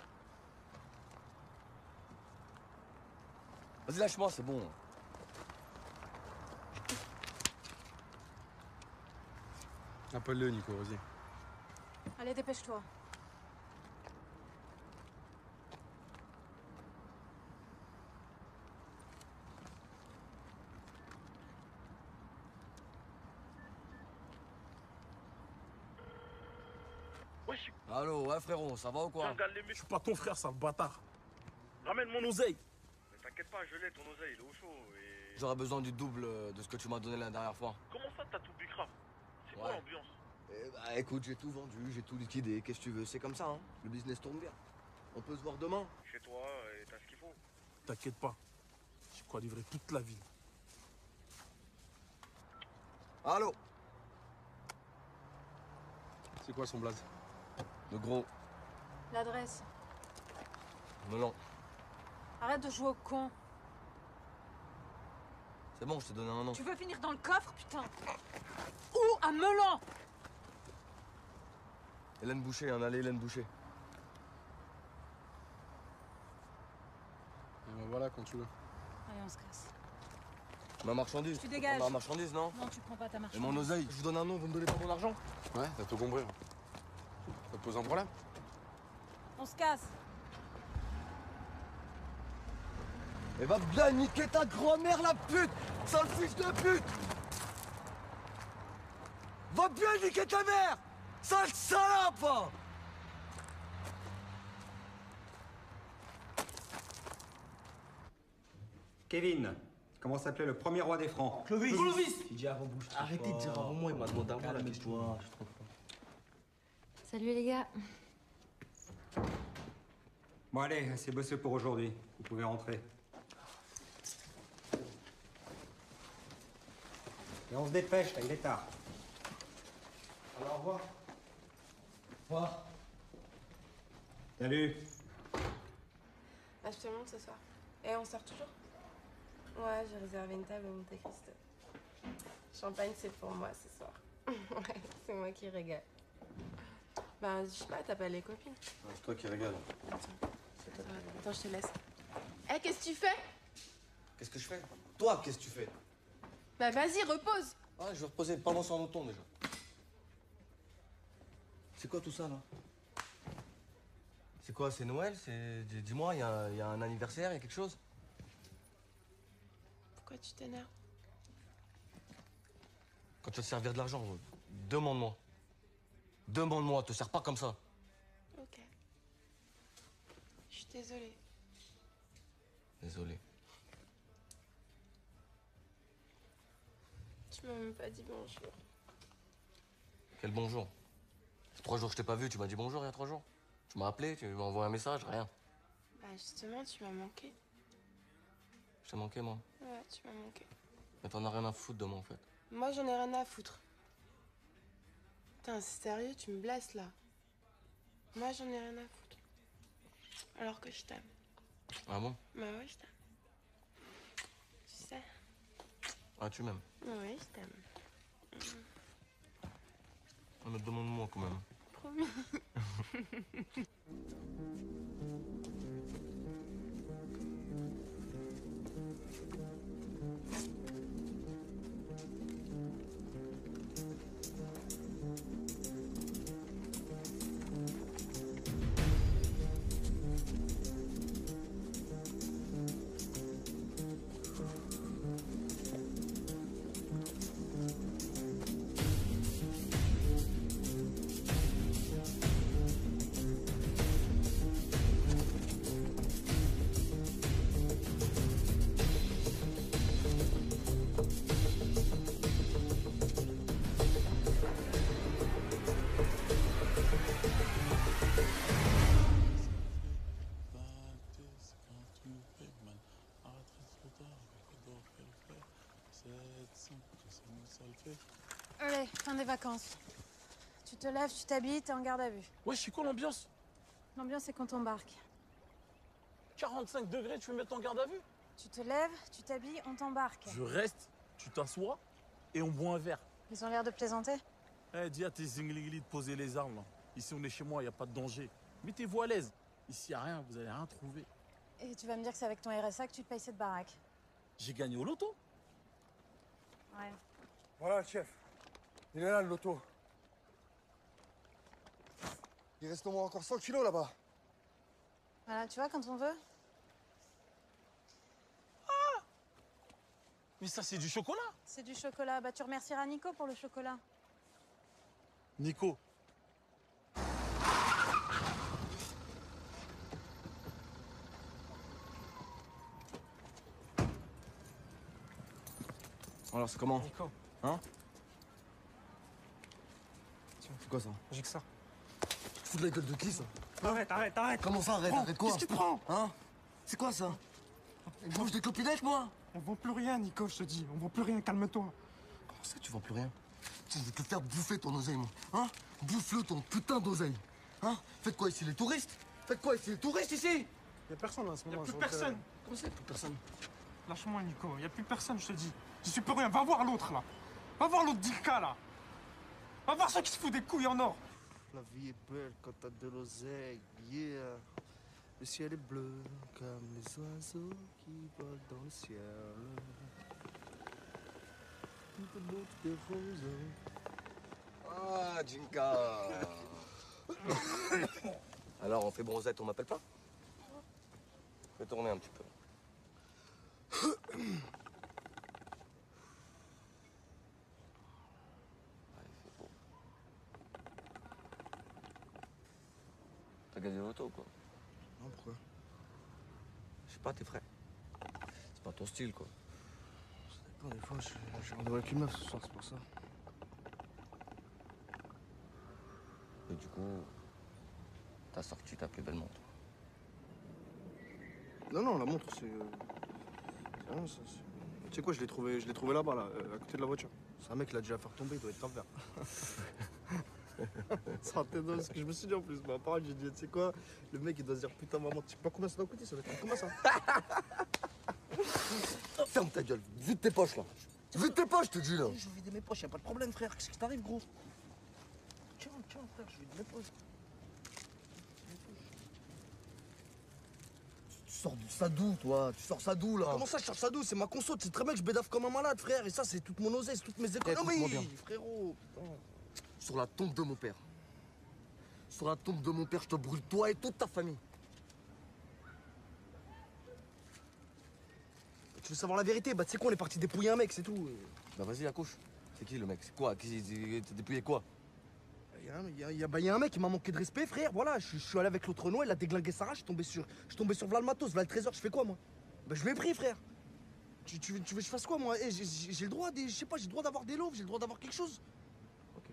Vas-y, lâche-moi, c'est bon. Appelle-le, Nico, vas-y. Allez, dépêche-toi. Wesh, Allô, ouais frérot, ça va ou quoi Je suis pas ton frère, sale bâtard. Ramène mon oseille. mais t'inquiète pas, je l'ai, ton oseille, il est au chaud. Et... J'aurais besoin du double euh, de ce que tu m'as donné la dernière fois. Comment ça, t'as tout bicrave C'est quoi l'ambiance Eh bah écoute, j'ai tout vendu, j'ai tout liquidé, qu'est-ce que tu veux C'est comme ça, hein Le business tourne bien. On peut se voir demain Chez toi, et t'as ce qu'il faut. T'inquiète pas. J'ai quoi livrer toute la ville. Allô C'est quoi son blaze? Le gros, L'adresse. melon. Arrête de jouer au con. C'est bon, je t'ai donné un nom. Tu veux finir dans le coffre, putain? Ou un melon Hélène Boucher, un allée Hélène Boucher. Et ben voilà, quand tu veux. Allez, on se casse. Ma marchandise. Tu dégages. Ma marchandise, non? Non, tu prends pas ta Et marchandise. mon oseille, je vous donne un nom, vous me donnez pas mon argent? Ouais, t'as tout compris. Ça te pose un problème? On se casse. Et va bien niquer ta grand-mère, la pute Sale fils de pute Va bien niquer ta mère Sale salope Kevin, comment s'appelait le premier roi des Francs? Clovis Clovis J'ai dit avant bouge. Arrêtez de dire avant moi, il m'a demandé avant la question. Salut les gars. Bon allez, c'est bossé pour aujourd'hui. Vous pouvez rentrer. Et on se dépêche, là, il est tard. Alors, au revoir. Au revoir. Salut. Ah, je te montre ce soir. Et on sort toujours? Ouais, j'ai réservé une table au Monte Cristo. Champagne, c'est pour moi ce soir. ouais, c'est moi qui régale. Ben, je sais pas, t'as pas les copines? C'est toi qui régales. Attends, je te laisse. Eh, qu'est-ce que tu fais? Qu'est-ce que je fais? Toi, qu'est-ce que tu fais? Bah, vas-y, repose Ah, je vais reposer. Parle-moi sans mouton déjà. C'est quoi tout ça là? C'est quoi C'est Noël? C'est dis- Dis-moi, il y, a- y a un anniversaire, il y a quelque chose? Pourquoi tu t'énerves? Quand tu vas te servir de l'argent, demande-moi. Demande-moi, te sers pas comme ça. Désolée. Désolé. Tu m'as même pas dit bonjour. Quel bonjour? Trois jours que je t'ai pas vu, tu m'as dit bonjour il y a trois jours. Tu m'as appelé, tu m'as envoyé un message, rien. Bah, justement, tu m'as manqué. Je t'ai manqué moi. Ouais, tu m'as manqué. Mais t'en as rien à foutre de moi en fait. Moi, j'en ai rien à foutre. Putain, c'est sérieux, tu me blesses là. Moi, j'en ai rien à foutre. Alors que je t'aime. Ah bon Bah ouais, je t'aime. Tu sais Ah tu m'aimes. Ouais, je t'aime. Ah, mais demande-moi quand même. Promis. fin des vacances. Tu te lèves, tu t'habilles, t'es en garde à vue. Ouais, c'est quoi l'ambiance L'ambiance, c'est quand t'embarques. 45 degrés, tu veux mettre en garde à vue? Tu te lèves, tu t'habilles, on t'embarque. Je reste, tu t'assois et on boit un verre. Ils ont l'air de plaisanter Eh, dis à tes zingligli de poser les armes. là. Ici, on est chez moi, il a pas de danger. Mettez-vous à l'aise. Ici, y a rien, vous allez rien trouver. Et tu vas me dire que c'est avec ton RSA que tu te payes cette baraque. J'ai gagné au loto. Ouais. Voilà, le chef. Il est là, le loto. Il reste au moins encore 100 kilos là-bas. Voilà, tu vois, quand on veut. Ah Mais ça, c'est du chocolat C'est du chocolat. Bah, tu remercieras Nico pour le chocolat. Nico Alors, c'est comment? Nico. Hein? C'est quoi ça J'ai que ça. Tu te fous de la gueule de qui, ça Arrête, arrête, arrête Comment ça, arrête Prends. Arrête quoi Qu'est-ce que tu prends Hein C'est quoi ça Je mange des clopinettes, moi On vend plus rien, Nico, je te dis. On vend plus rien, calme-toi. Comment ça, tu vends plus rien Tu vais te faire bouffer ton oseille, moi. Hein Bouffe-le ton putain d'oseille. Hein Faites quoi ici, les touristes Faites quoi ici, les touristes ici Y a personne là, en ce moment. plus je vois que- personne. Comment ça, y a plus personne Lâche-moi, Nico. Y a plus personne, je te dis. Je suis plus rien. Va voir l'autre là. Va voir l'autre Dilka là. Va voir ceux qui se foutent des couilles en or. La vie est belle quand t'as de l'oseille, yeah. Le ciel est bleu comme les oiseaux qui volent dans le ciel. Tout est rose. Ah, Jinka Alors, on fait bronzette, on m'appelle pas? Fais tourner un petit peu. Ah, il fait beau. T'as gagné l'auto, quoi Non, pourquoi Je sais pas, t'es frais. C'est pas ton style, quoi. Ça dépend, des fois, je- j'ai rendez-vous avec une meuf ce soir, c'est pour ça. Et du coup, t'as sorti ta plus belle montre. Non, non, la montre, c'est. euh, Tu sais quoi, je l'ai trouvé, je l'ai trouvé là-bas, là, euh, à côté de la voiture. C'est un mec qui l'a déjà fait tomber, il doit être grave vert. Ça tête de ce que je me suis dit en plus. Ma parole, j'ai dit, tu sais quoi, le mec il doit se dire putain, maman, tu sais pas combien ça doit coûter, ça doit être combien ça Ferme ta gueule, vide tes poches là. Vide tes poches, je te dis là. Je vais vider mes poches, y'a pas de problème, frère. Qu'est-ce qui t'arrive, gros? Tiens, tiens, frère, je vais vider mes poches. Tu sors ça d'où, toi Tu sors ça d'où là Comment ça, je cherche ça d'où C'est ma conso, c'est très bien que je bédave comme un malade, frère. Et ça, c'est toute mon oseille, c'est toutes mes économies, écoute-moi bien. frérot. Putain. Sur la tombe de mon père. Sur la tombe de mon père, je te brûle toi et toute ta famille. Tu veux savoir la vérité? Bah, tu sais quoi, on est parti dépouiller un mec, c'est tout. Bah vas-y, accouche. C'est qui le mec? C'est quoi? T'as dépouillé quoi? Il y, a un- y a- y a- bah, y a un mec qui m'a manqué de respect, frère. Voilà, je, je suis allé avec l'autre noix, il a déglingué Sarah, je suis tombé sur. Je suis tombé sur Vlad Matos, Vlad le trésor, je fais quoi moi? Bah je lui ai pris, frère. Tu, tu veux, tu veux que je fasse quoi moi? Eh, j'ai- le droit des. Je sais pas, j'ai le droit d'avoir des loaves, j'ai le droit d'avoir quelque chose. Ok.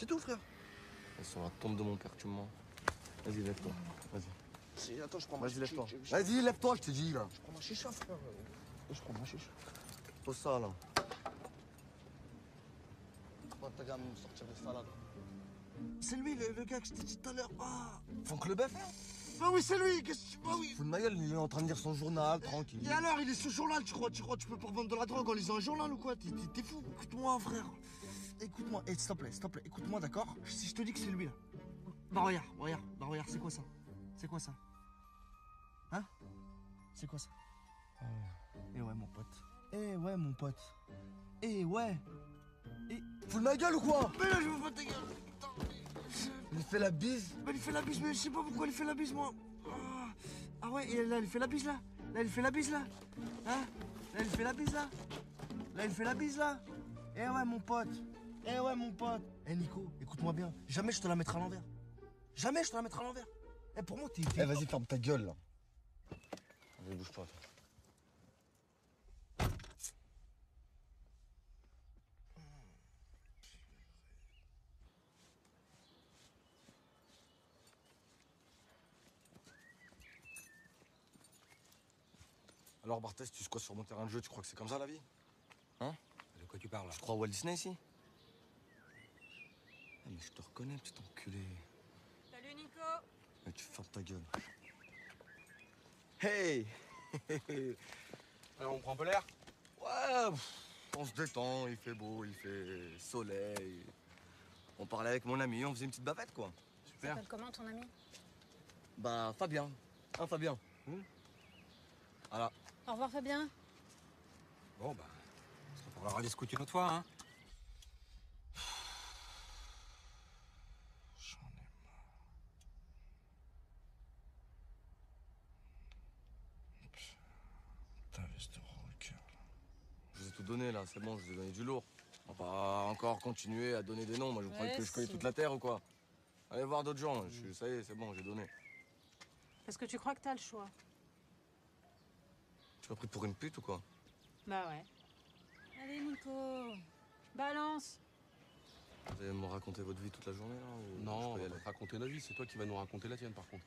C'est tout, frère. Sur la tombe de mon père, tu me mens. Vas-y, lève-toi. Vas-y. Attends, je prends ma Vas-y, lève-toi. Vas-y, lève-toi, je te dis là. Je prends ma chicha, frère. Je prends ma chicha. Pose ça là. Ta gamme me sortir des salades. C'est lui, le, le gars que je t'ai dit tout à l'heure. Ah Franck Leboeuf Bah oui, c'est lui, qu'est-ce que tu. Bah oui Fous de ma gueule, il est en train de lire son journal, tranquille. Et alors, il est sous journal, tu crois, tu crois, tu peux pas vendre de la drogue en lisant un journal ou quoi? T'es fou Écoute-moi, frère. Écoute-moi, et s'il te plaît, s'il te plaît, écoute-moi, d'accord Si je te dis que c'est lui, là. Bah regarde, regarde, bah regarde, c'est quoi ça? C'est quoi ça? Hein? C'est quoi ça? Eh ouais, mon pote. Eh ouais, mon pote. Eh ouais. Eh... Fous de ma gueule ou quoi? Mais là, je veux pas ta gueule. Il fait la bise mais il fait la bise, mais je sais pas pourquoi il fait la bise, moi. Ah, Ah ouais, et là, il fait la bise, là Là, il fait la bise, là Hein? Là, il fait la bise, là Là, il fait la bise, là Eh ouais, mon pote. Eh ouais, mon pote. Eh, Nico, écoute-moi bien. Jamais je te la mettrai à l'envers. Jamais je te la mettrai à l'envers. Eh, pour moi, t'es... Eh, vas-y, ferme ta gueule là. Vas-y, bouge pas. toi. Alors, Barthès, tu squattes sur mon terrain de jeu, tu crois que c'est comme ça la vie? Hein? De quoi tu parles Tu crois à Walt Disney ici? Mais je te reconnais, petit enculé. Salut Nico Mais tu fermes ta gueule. Hey Alors on prend un peu l'air? Ouais, on se détend, il fait beau, il fait soleil. On parlait avec mon ami, on faisait une petite bavette quoi. Il s'appelle comment ton ami? Bah, Fabien. Hein, Fabien? Hmm? Voilà. Au revoir Fabien. Bon, bah, on se reparlera des scouts une autre fois, hein. Te requin. Je vous ai tout donné là, c'est bon, je vous ai donné du lourd. On va pas encore continuer à donner des noms. Moi, je croyais Ouais, que je connais toute la terre ou quoi? Allez voir d'autres gens. Je suis- ça y est, c'est bon, j'ai donné. Parce que tu crois que t'as le choix. Tu m'as pris pour une pute ou quoi? Bah ouais. Allez, Nico, balance. Vous allez me raconter votre vie toute la journée, là ou Non, on va raconter notre vie, c'est toi qui vas nous raconter la tienne par contre.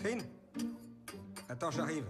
Catherine? Attends, j'arrive.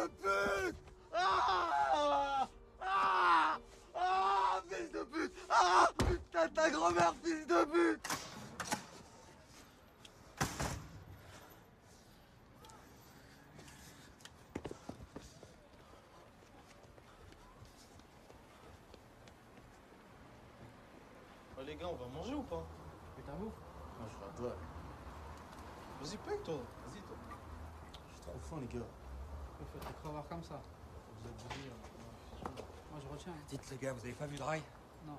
De pute. Ah Ah Ah Fils de pute. Ah Putain ta grand-mère, fils de pute Oh, les gars, on va manger ou pas Mais t'as bouffe Moi, je vais à toi. Vas-y, paye toi. Vas-y, toi. Je suis trop faim, les gars. Faut te croire comme ça. Vous êtes délire. Moi, je retiens. Dites les gars, vous avez pas vu de rail Non.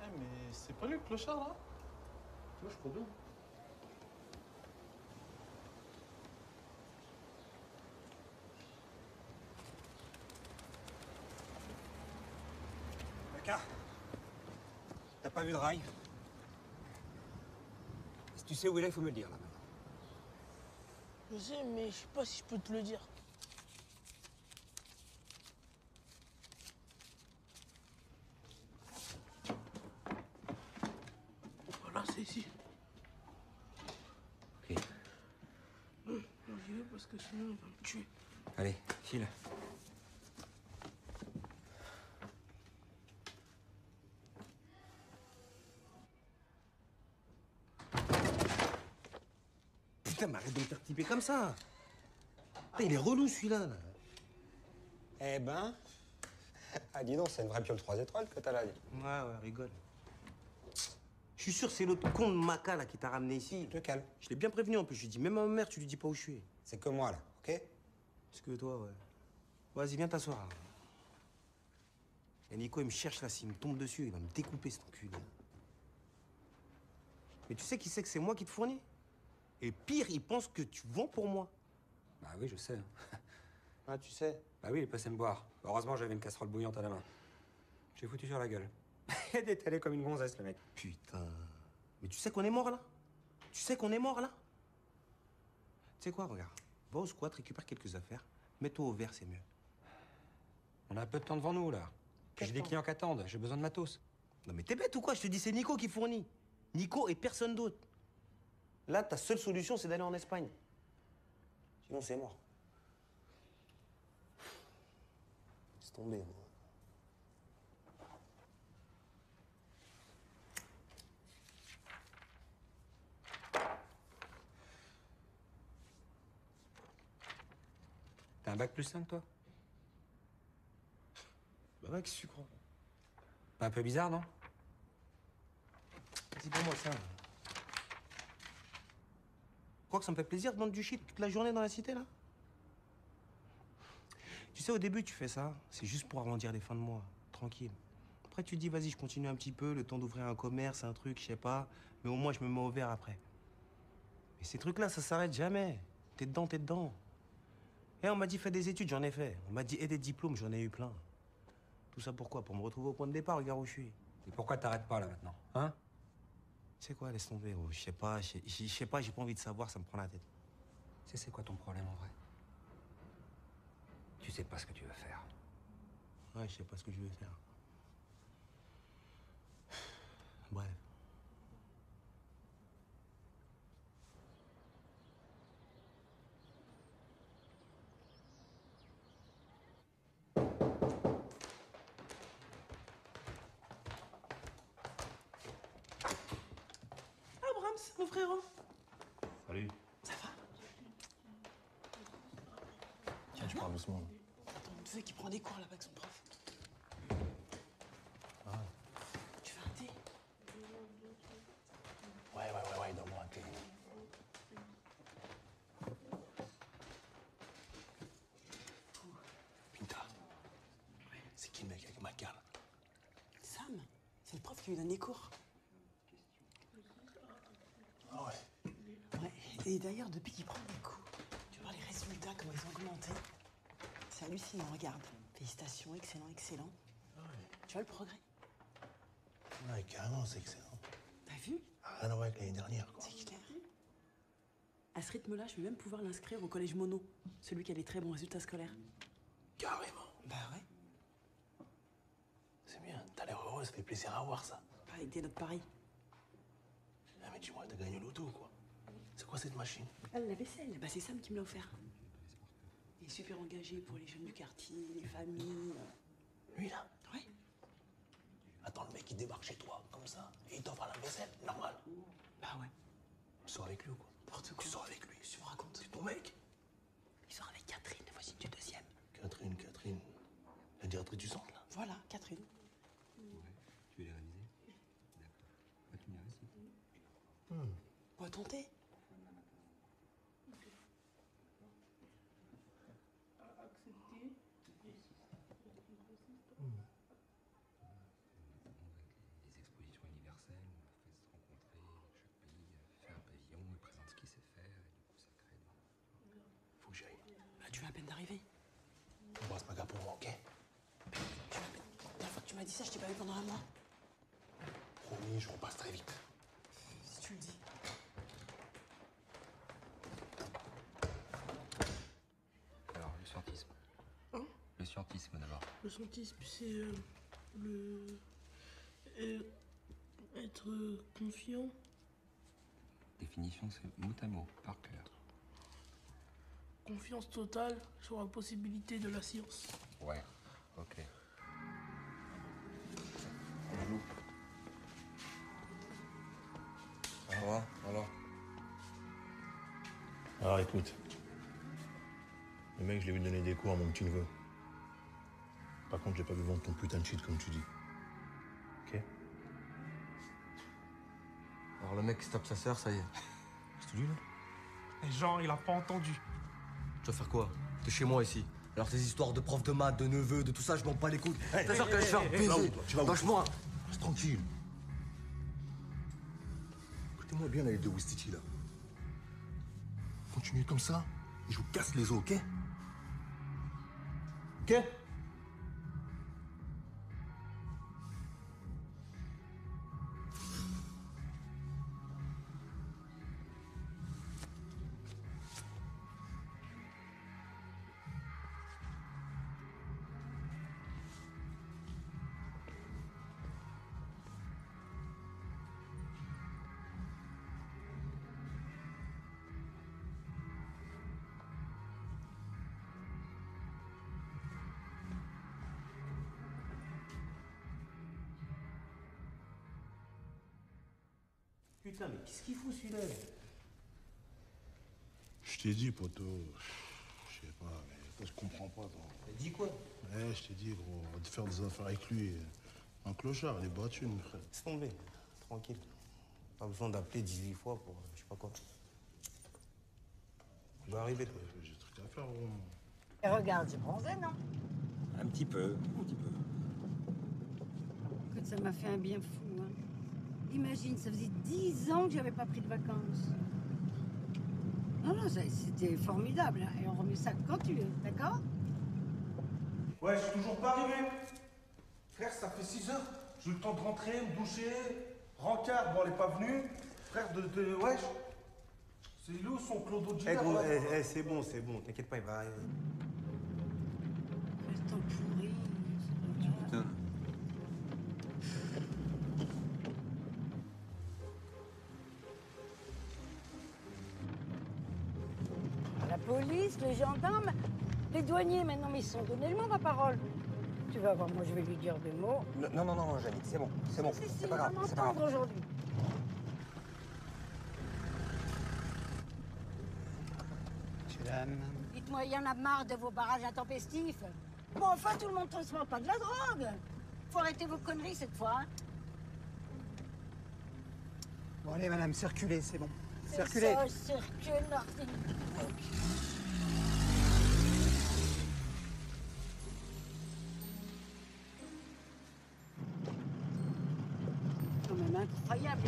Eh, mais c'est pas lui le clochard là? Moi, je crois bien. Lucas T'as pas vu de rail tu sais où il est, il faut me le dire là maintenant. Je sais, mais je sais pas si je peux te le dire. Voilà, c'est ici. Ok. Hum, non, j'y vais parce que sinon il va me tuer. Allez, file. Putain, mais arrête de me faire typer comme ça. Putain, il est relou celui-là. là. Eh ben. Ah, dis donc, c'est une vraie piole 3 étoiles que t'as là. Ouais, ouais, rigole. Je suis sûr, c'est l'autre con de Maca là qui t'a ramené ici. te calme. Je l'ai bien prévenu en plus. Je lui dis, même à ma mère, tu lui dis pas où je suis. C'est que moi là, ok? C'est que toi, ouais. Vas-y, viens t'asseoir. Et Nico, il me cherche là. S'il me tombe dessus, il va me découper cet enculé. Mais tu sais qui c'est que c'est moi qui te fournis? Et pire, il pense que tu vends pour moi. Bah oui, je sais. Ah, tu sais Bah oui, il est passé me boire. Heureusement, j'avais une casserole bouillante à la main. J'ai foutu sur la gueule. Il est détalé comme une gonzesse, le mec. Putain. Mais tu sais qu'on est mort là? Tu sais qu'on est mort là? Tu sais quoi, regarde. Va au squat, récupère quelques affaires. Mets-toi au vert, c'est mieux. On a un peu de temps devant nous, là. Puis j'ai des clients qui attendent. J'ai besoin de matos. Non mais t'es bête ou quoi? Je te dis, c'est Nico qui fournit. Nico et personne d'autre. Là, ta seule solution, c'est d'aller en Espagne. Sinon, c'est mort. Laisse tomber, moi. T'as un bac plus 5, toi? Bah ouais, qu'est-ce que tu crois? Pas un peu bizarre, non? Vas-y, pour moi ça. Crois que ça me fait plaisir de vendre du shit toute la journée dans la cité, là Tu sais, au début, tu fais ça, c'est juste pour arrondir les fins de mois, tranquille. Après, tu dis, vas-y, je continue un petit peu, le temps d'ouvrir un commerce, un truc, je sais pas. Mais au moins, je me mets au vert après. Mais ces trucs-là, ça s'arrête jamais. T'es dedans, t'es dedans. Et on m'a dit, fais des études, j'en ai fait. On m'a dit, et des diplômes, j'en ai eu plein. Tout ça pourquoi? Pour me retrouver au point de départ, regarde où je suis. Et pourquoi t'arrêtes pas là maintenant? Hein? Sais quoi, laisse tomber, oh, je sais pas, je sais- je sais pas, j'ai pas envie de savoir, ça me prend la tête. Tu sais, c'est quoi ton problème en vrai? Tu sais pas ce que tu veux faire. Ouais, je sais pas ce que je veux faire. Bref. Ah, Brahms, mon frérot. Salut. Ça va Tiens, tu parles doucement. là. Attends, tu sais qu'il prend des cours là-bas avec son prof. Ah. Tu veux un thé? Ouais, ouais, ouais, ouais, donne-moi un thé. Pinta. C'est qui le mec avec ma canne Sam, c'est le prof qui lui donne les cours. Ah ouais. Ouais, et d'ailleurs, depuis qu'il prend des cours, tu vois les résultats, comment ils ont augmenté? C'est hallucinant, regarde. Félicitations, excellent, excellent. Tu vois le progrès? Ouais, carrément, c'est excellent. T'as vu? Rien à voir avec l'année dernière, quoi. C'est clair. À ce rythme-là, je vais même pouvoir l'inscrire au collège Mono, celui qui a les très bons résultats scolaires. Carrément. Bah ouais, C'est bien, t'as l'air heureux, ça fait plaisir à voir ça. avec des notes pareilles. Ah, mais dis-moi, t'as gagné au loto, quoi. C'est quoi cette machine? Ah, la vaisselle, bah c'est Sam qui me l'a offert. Super engagé pour les jeunes du quartier, les familles. Lui, là Ouais. Attends, le mec, il débarque chez toi, comme ça, et il t'offre la vaisselle, normal. Bah ouais. Tu sors avec lui ou quoi N'importe quoi. Tu sors avec lui. Tu me racontes. C'est ton mec Il sort avec Catherine, la voisine du deuxième. Catherine, Catherine. La directrice du centre, là. Voilà, Catherine. Tu veux les réviser D'accord. Va tu venir ici Bois ton thé. Les expositions universelles, on fait se rencontrer chaque pays, euh, fait un pavillon, il présente ce qu'il sait faire, et du coup ça crée des... Faut que j'aille. Bah, tu viens à peine d'arriver. Embrasse ma gars pour moi, ok La dernière fois que tu pendant un mois. Promis, je repasse très vite. Si tu le dis. Alors, le scientisme. Le scientisme d'abord. Le scientisme, c'est euh, le. euh, être confiant. Définition, c'est mot à mot, par cœur. Confiance totale sur la possibilité de la science. Ouais, ok. Ça va Alors Alors écoute. Le mec, je l'ai vu donner des cours à mon petit neveu. Par contre, je l'ai pas vu vendre ton putain de shit comme tu dis. Ok Alors le mec qui se tape sa sœur, ça y est. C'est lui là Et genre, il a pas entendu. Tu vas faire quoi? T'es chez moi ici. Alors tes histoires de prof de maths, de neveu, de tout ça, je m'en bats les couilles. T'as sûr que je vais faire baiser Tu vas où? Lâche-moi Tranquille. Écoutez-moi bien, là, les deux Wistiti, là. Continuez comme ça, et je vous casse les os, ok? Ok? Qu'il fout celui-là Je t'ai dit, poteau. Je sais pas, mais je comprends pas, toi. T'as dit quoi? Ouais, je t'ai dit, gros, on va te faire des affaires avec lui. Un clochard, il est battu, mon frère. Laisse tomber, tranquille. Pas besoin d'appeler 18 fois pour euh, je sais pas quoi. Tu vas arriver, toi. J'ai des trucs à faire, gros. Et regarde, j'ai bronzé, non? Un petit peu, un petit peu. Écoute, ça m'a fait un bien fou. Hein. Imagine, ça faisait dix ans que j'avais pas pris de vacances. Non, non, ça- c'était formidable. hein. Et on remet ça quand tu veux, d'accord? Ouais, je suis toujours pas arrivé. Frère, ça fait 6 heures. J'ai eu le temps de rentrer, me doucher. Rancard, bon, elle est pas venue. Frère, de. de wesh. C'est lui ou son Clodo Eh gros, eh, eh, c'est bon, c'est bon, t'inquiète pas, il va arriver. Pourri. Les gendarmes, les douaniers, maintenant, mais ils sont donnés le mot, ma parole. Tu vas voir, moi, je vais lui dire deux mots. Non, non, non, non, Janine, c'est bon, c'est bon. Si, si, C'est pas va grave, c'est pas grave. m'entendre aujourd'hui. Dites-moi, il y en a marre de vos barrages intempestifs. Bon, enfin, tout le monde ne transporte pas de la drogue. Faut arrêter vos conneries cette fois. hein. Bon, allez, madame, circulez, c'est bon. C'est Circulez. ça, circule,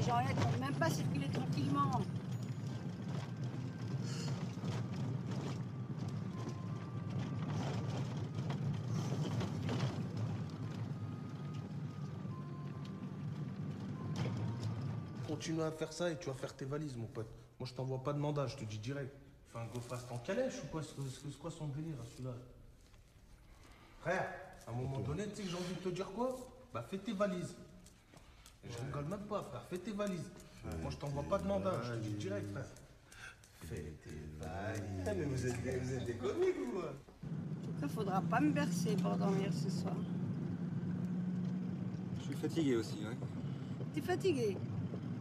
gens là ne peuvent même pas circuler tranquillement. Continue à faire ça et tu vas faire tes valises, mon pote. Moi, je t'envoie pas de mandat, je te dis direct. Fais un go fast en calèche ou quoi C'est quoi son délire, là, celui-là? Frère, à un moment donné, tu sais que j'ai envie de te dire quoi? Bah, fais tes valises. Et je rigole même pas, frère, fais tes valises. Moi, je t'envoie pas de mandat, je te dis direct, frère. Fais tes valises. mais vous êtes, des- vous êtes des comiques, vous hein. En tout cas, faudra pas me bercer pour dormir ce soir. Je suis fatigué aussi, ouais. T'es fatigué?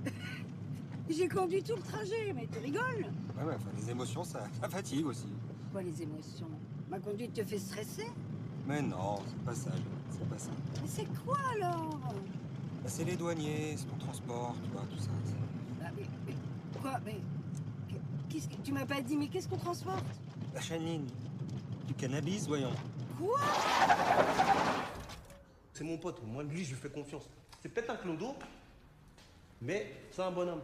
J'ai conduit tout le trajet, mais tu rigoles? Ouais, ouais, enfin, les émotions, ça, ça fatigue aussi. Quoi, les émotions? Ma conduite te fait stresser? Mais non, c'est pas ça, c'est pas ça. Mais c'est quoi alors? Bah, c'est les douaniers, c'est ton transport, tu vois, tout ça. c'est- Ah, mais, mais quoi Mais qu'est-ce que tu m'as pas dit Mais qu'est-ce qu'on transporte? La Janine, du cannabis, voyons. Quoi? C'est mon pote, moi, lui, je lui fais confiance. C'est peut-être un clodo, mais c'est un bonhomme.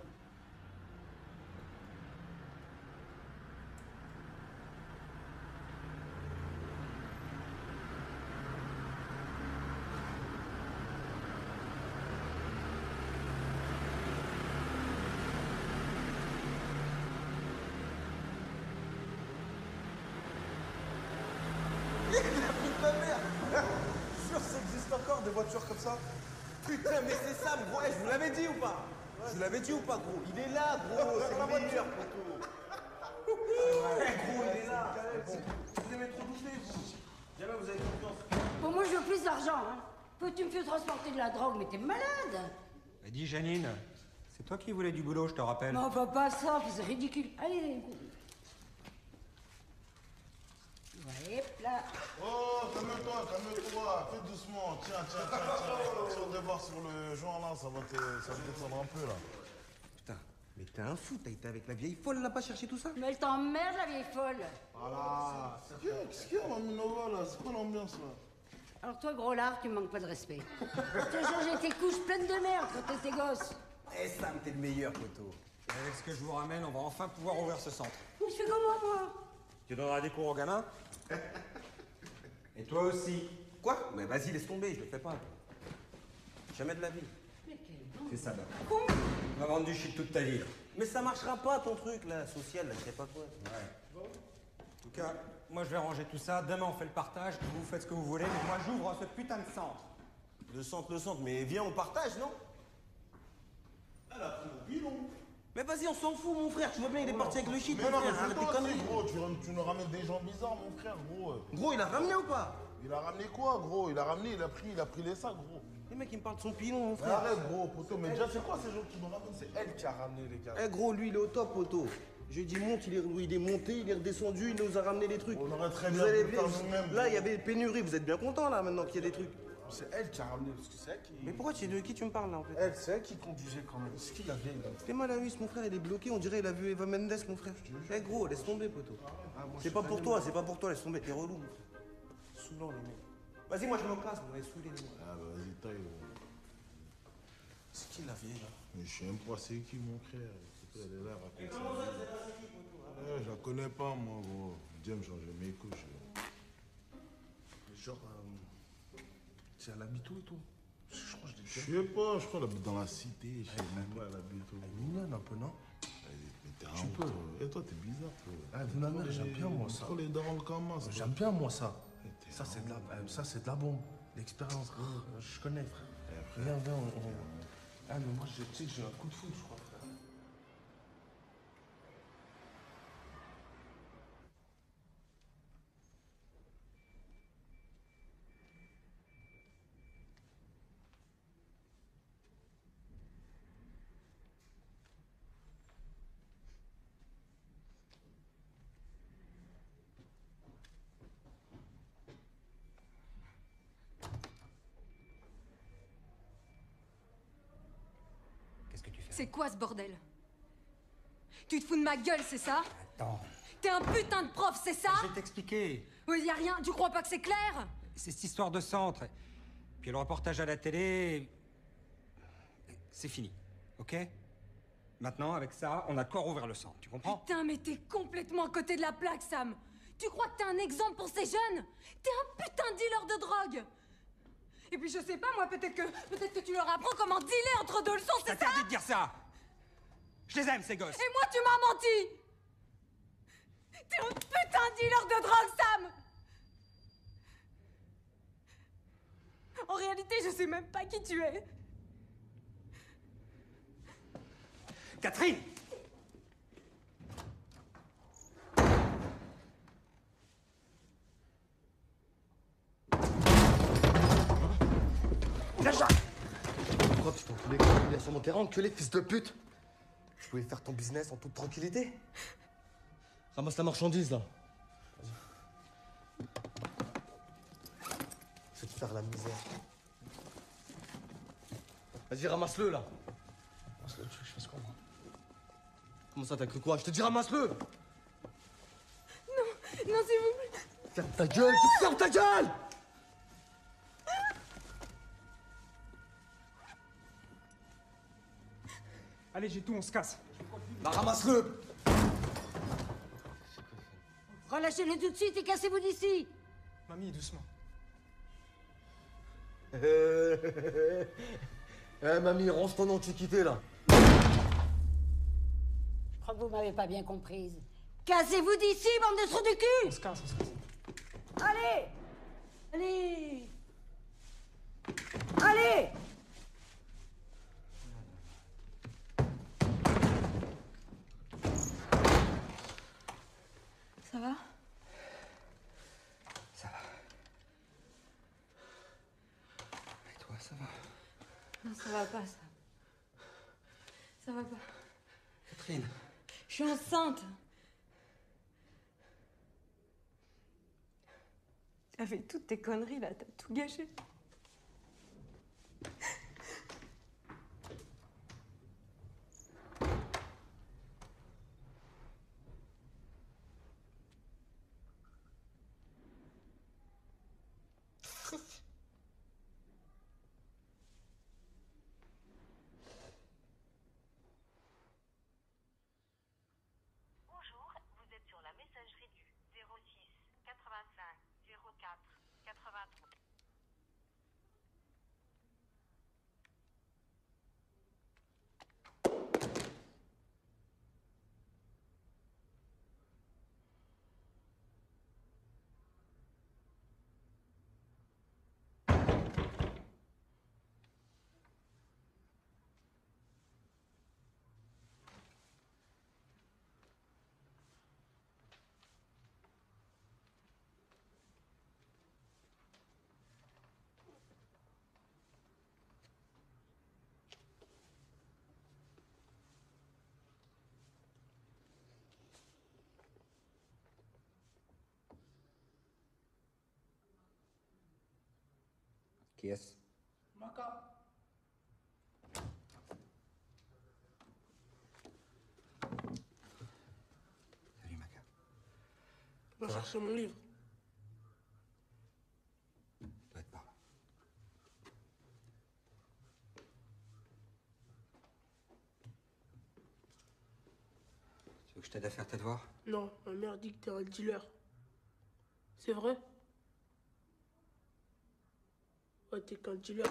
Voitures comme ça Putain, mais c'est ça, gros. Eh, je vous l'avais dit ou pas Je vous l'avais dit ou pas, gros Il est là, gros. C'est le meilleur, poteau. Eh, gros, il est là. Vous aimez trop bouffer, vous Jamais vous avez confiance. Bon, moi, je veux plus d'argent. Hein. Peux-tu me faire transporter de la drogue Mais t'es malade Bah, dis, Janine, c'est toi qui voulais du boulot, je te rappelle. Non, pas, pas ça, c'est ridicule. Allez, Ouais, là. Oh, calme-toi, calme-toi, fais doucement. Tiens, tiens, tiens, tiens. Sur devoir sur le joint là, ça va te, ça va te descendre un peu là. Putain, mais t'es un fou, t'as été avec la vieille folle là-bas chercher tout ça Mais elle t'emmerde, la vieille folle. Voilà. Qu'est-ce qu'il y a, qu'est-ce qu'il y a, Mamie Nova là? C'est quoi l'ambiance là? Alors toi, gros lard, tu me manques pas de respect. Je te jure, j'ai tes couches pleines de merde quand t'étais gosse. Eh, Sam, t'es le meilleur, poteau. Avec ce que je vous ramène, on va enfin pouvoir ouvrir ce centre. Mais je fais comment, moi Tu donneras des cours aux gamins Et toi aussi. Quoi? Mais vas-y, laisse tomber, je le fais pas. Jamais de la vie. C'est ça, là. On va vendre du shit toute ta vie. Mais ça marchera pas ton truc là, social, là, je sais pas quoi. Ouais. En tout cas, moi je vais ranger tout ça. Demain on fait le partage. Vous faites ce que vous voulez, mais moi j'ouvre ce putain de centre. Le centre, le centre, mais viens, on partage, non? Elle a pris mon pilon. Mais vas-y, on s'en fout, mon frère. Tu vois bien, il est parti avec le shit, Mais mon non, mais frère. Arrête c'est tes conneries. gros. Tu, nous ramènes des gens bizarres, mon frère, gros. Gros, il a ramené ou pas? Il a ramené quoi, gros? Il a ramené, il a pris, il a pris les sacs, gros. Les mecs, il me parle de son pilon, mon Mais frère. arrête, gros, poteau. Mais déjà, c'est quoi ces gens qui nous ramènent? C'est elle qui a ramené les gars. Eh gros, lui, il est au top, poteau. Je lui ai dit monte, il est, il est monté, il est redescendu, il nous a ramené les trucs. On aurait très Vous bien pu faire nous-mêmes, Là, il y avait pénurie, vous êtes bien content là maintenant qu'il y a des trucs. C'est elle qui a ramené, parce que c'est elle qui. Mais pourquoi tu de qui tu me parles là en fait Elle, c'est elle qui conduisait quand même. C'est qui la vieille là Fais mal à lui, mon frère, il est bloqué, on dirait il a vu Eva Mendes, mon frère. Eh gros, laisse tomber, poteau. Ah, c'est pas pas pour toi, c'est pas pour toi, laisse tomber, t'es relou, mon frère. Souvent les mecs. Vas-y, moi je me casse, on les mecs. Ah, bah, vas-y, taille. euh. C'est qui la vieille là Mais je sais même pas c'est qui, mon frère? C'est Elle est là, raconte sa vie. Ouais, je la connais pas, moi, gros. Dieu me change mes couches. Genre, c'est à l'habito et tout. Je crois que je sais pas, je crois qu'elle habite dans la cité. Je sais même pas, elle habite. Elle est mignonne un peu, non Mais t'es Tu un peux. toi. Et toi, t'es bizarre, toi. Ah, vu ma mère, j'aime bien moi ça. Trop les darons comment ça J'aime bien moi ça. Ça c'est de la, euh, ça c'est de la bombe. L'expérience, euh, je connais frère. Viens, viens, on, Ah mais moi je tu sais que j'ai un coup de foudre, je crois C'est quoi ce bordel? Tu te fous de ma gueule, c'est ça? Attends. T'es un putain de prof, c'est ça? Je vais t'expliquer. Oui, y a rien, tu crois pas que c'est clair? C'est cette histoire de centre. Puis le reportage à la télé. C'est fini. Ok? Maintenant, avec ça, on a de quoi rouvrir le centre. Tu comprends? Putain, mais t'es complètement à côté de la plaque, Sam Tu crois que t'es un exemple pour ces jeunes? T'es un putain de dealer de drogue Et puis je sais pas, moi, peut-être que peut-être que tu leur apprends comment dealer entre deux leçons, c'est ça de dire ça. Je les aime, ces gosses. Et moi, tu m'as menti. T'es un putain de dealer de drogue, Sam. En réalité, je sais même pas qui tu es. Catherine Pourquoi tu t'enculais est sur mon terrain, enculé, fils de pute Je pouvais faire ton business en toute tranquillité. Ramasse la marchandise, là. Vas-y. Je vais te faire la misère. Vas-y, ramasse-le, là. Ramasse-le, tu veux que je fasse quoi, moi Comment ça, t'as cru quoi? Je te dis, ramasse-le Non, non, s'il vous plaît. Ferme ta gueule, tu fermes ta gueule Allez, j'ai tout, on se casse. Bah, ramasse-le Relâchez-le tout de suite et cassez-vous d'ici. Mamie, doucement. Eh, mamie, range ton antiquité, là. Je crois que vous m'avez pas bien comprise. Cassez-vous d'ici, bande de trous du cul On se casse, on se casse. Allez Allez Allez Ça va? Ça va. Et toi, ça va? Non, ça va pas, ça. Ça va pas. Catherine Je suis enceinte. Fait toutes tes conneries là, t'as tout gâché. Bonjour, vous êtes sur la messagerie du 06 85 04 83. Maca. Salut, Maca. Va chercher mon livre. Doit être par là. Tu veux que je t'aide à faire tes devoirs? Non, ma mère dit que t'es un dealer. C'est vrai? Ouais, t'es qu'un dealer.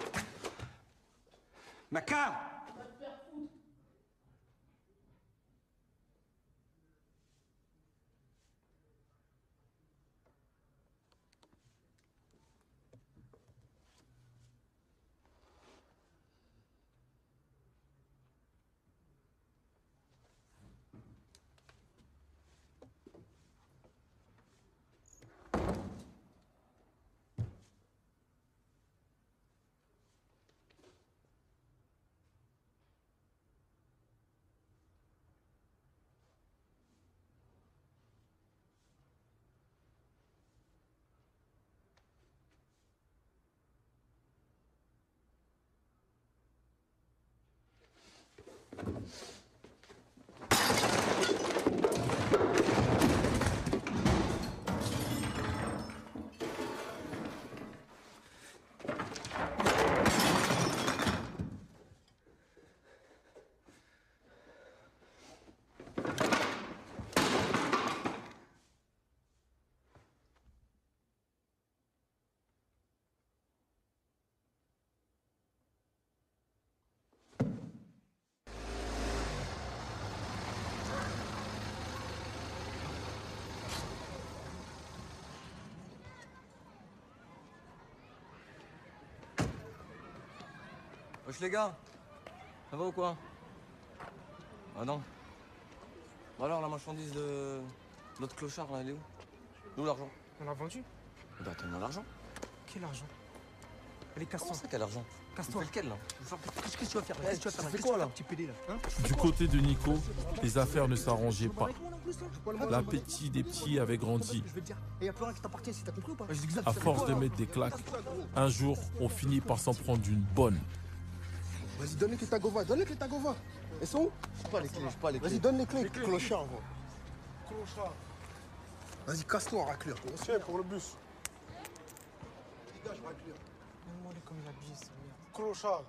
Wesh les gars, ça va ou quoi? Ah non. Bon alors la marchandise de notre clochard là, elle est où? Où l'argent? On l'a vendu? Bah donne-moi l'argent. Quel argent? Allez, casse-toi. Comment ça quel argent? Casse-toi. Lequel là? Qu'est-ce que tu vas faire? Qu'est-ce que tu vas faire quoi, là? faire, petit pédé là. Hein? Du côté de Nico, les affaires ne s'arrangeaient pas. L'appétit des petits avait grandi. À force de mettre des claques, un jour, on finit par s'en prendre une bonne. Vas-y, donne les clés Tagova, donne les clés Tagova. Elles sont où? Je pas les clés, je pas les clés. Vas-y, donne les clés, clochard. gros. Vas-y, casse-toi, raclure. Tiens, pour le bus. Dégage, raclure. Demande-moi comme il a habillé sa merde. Clochard.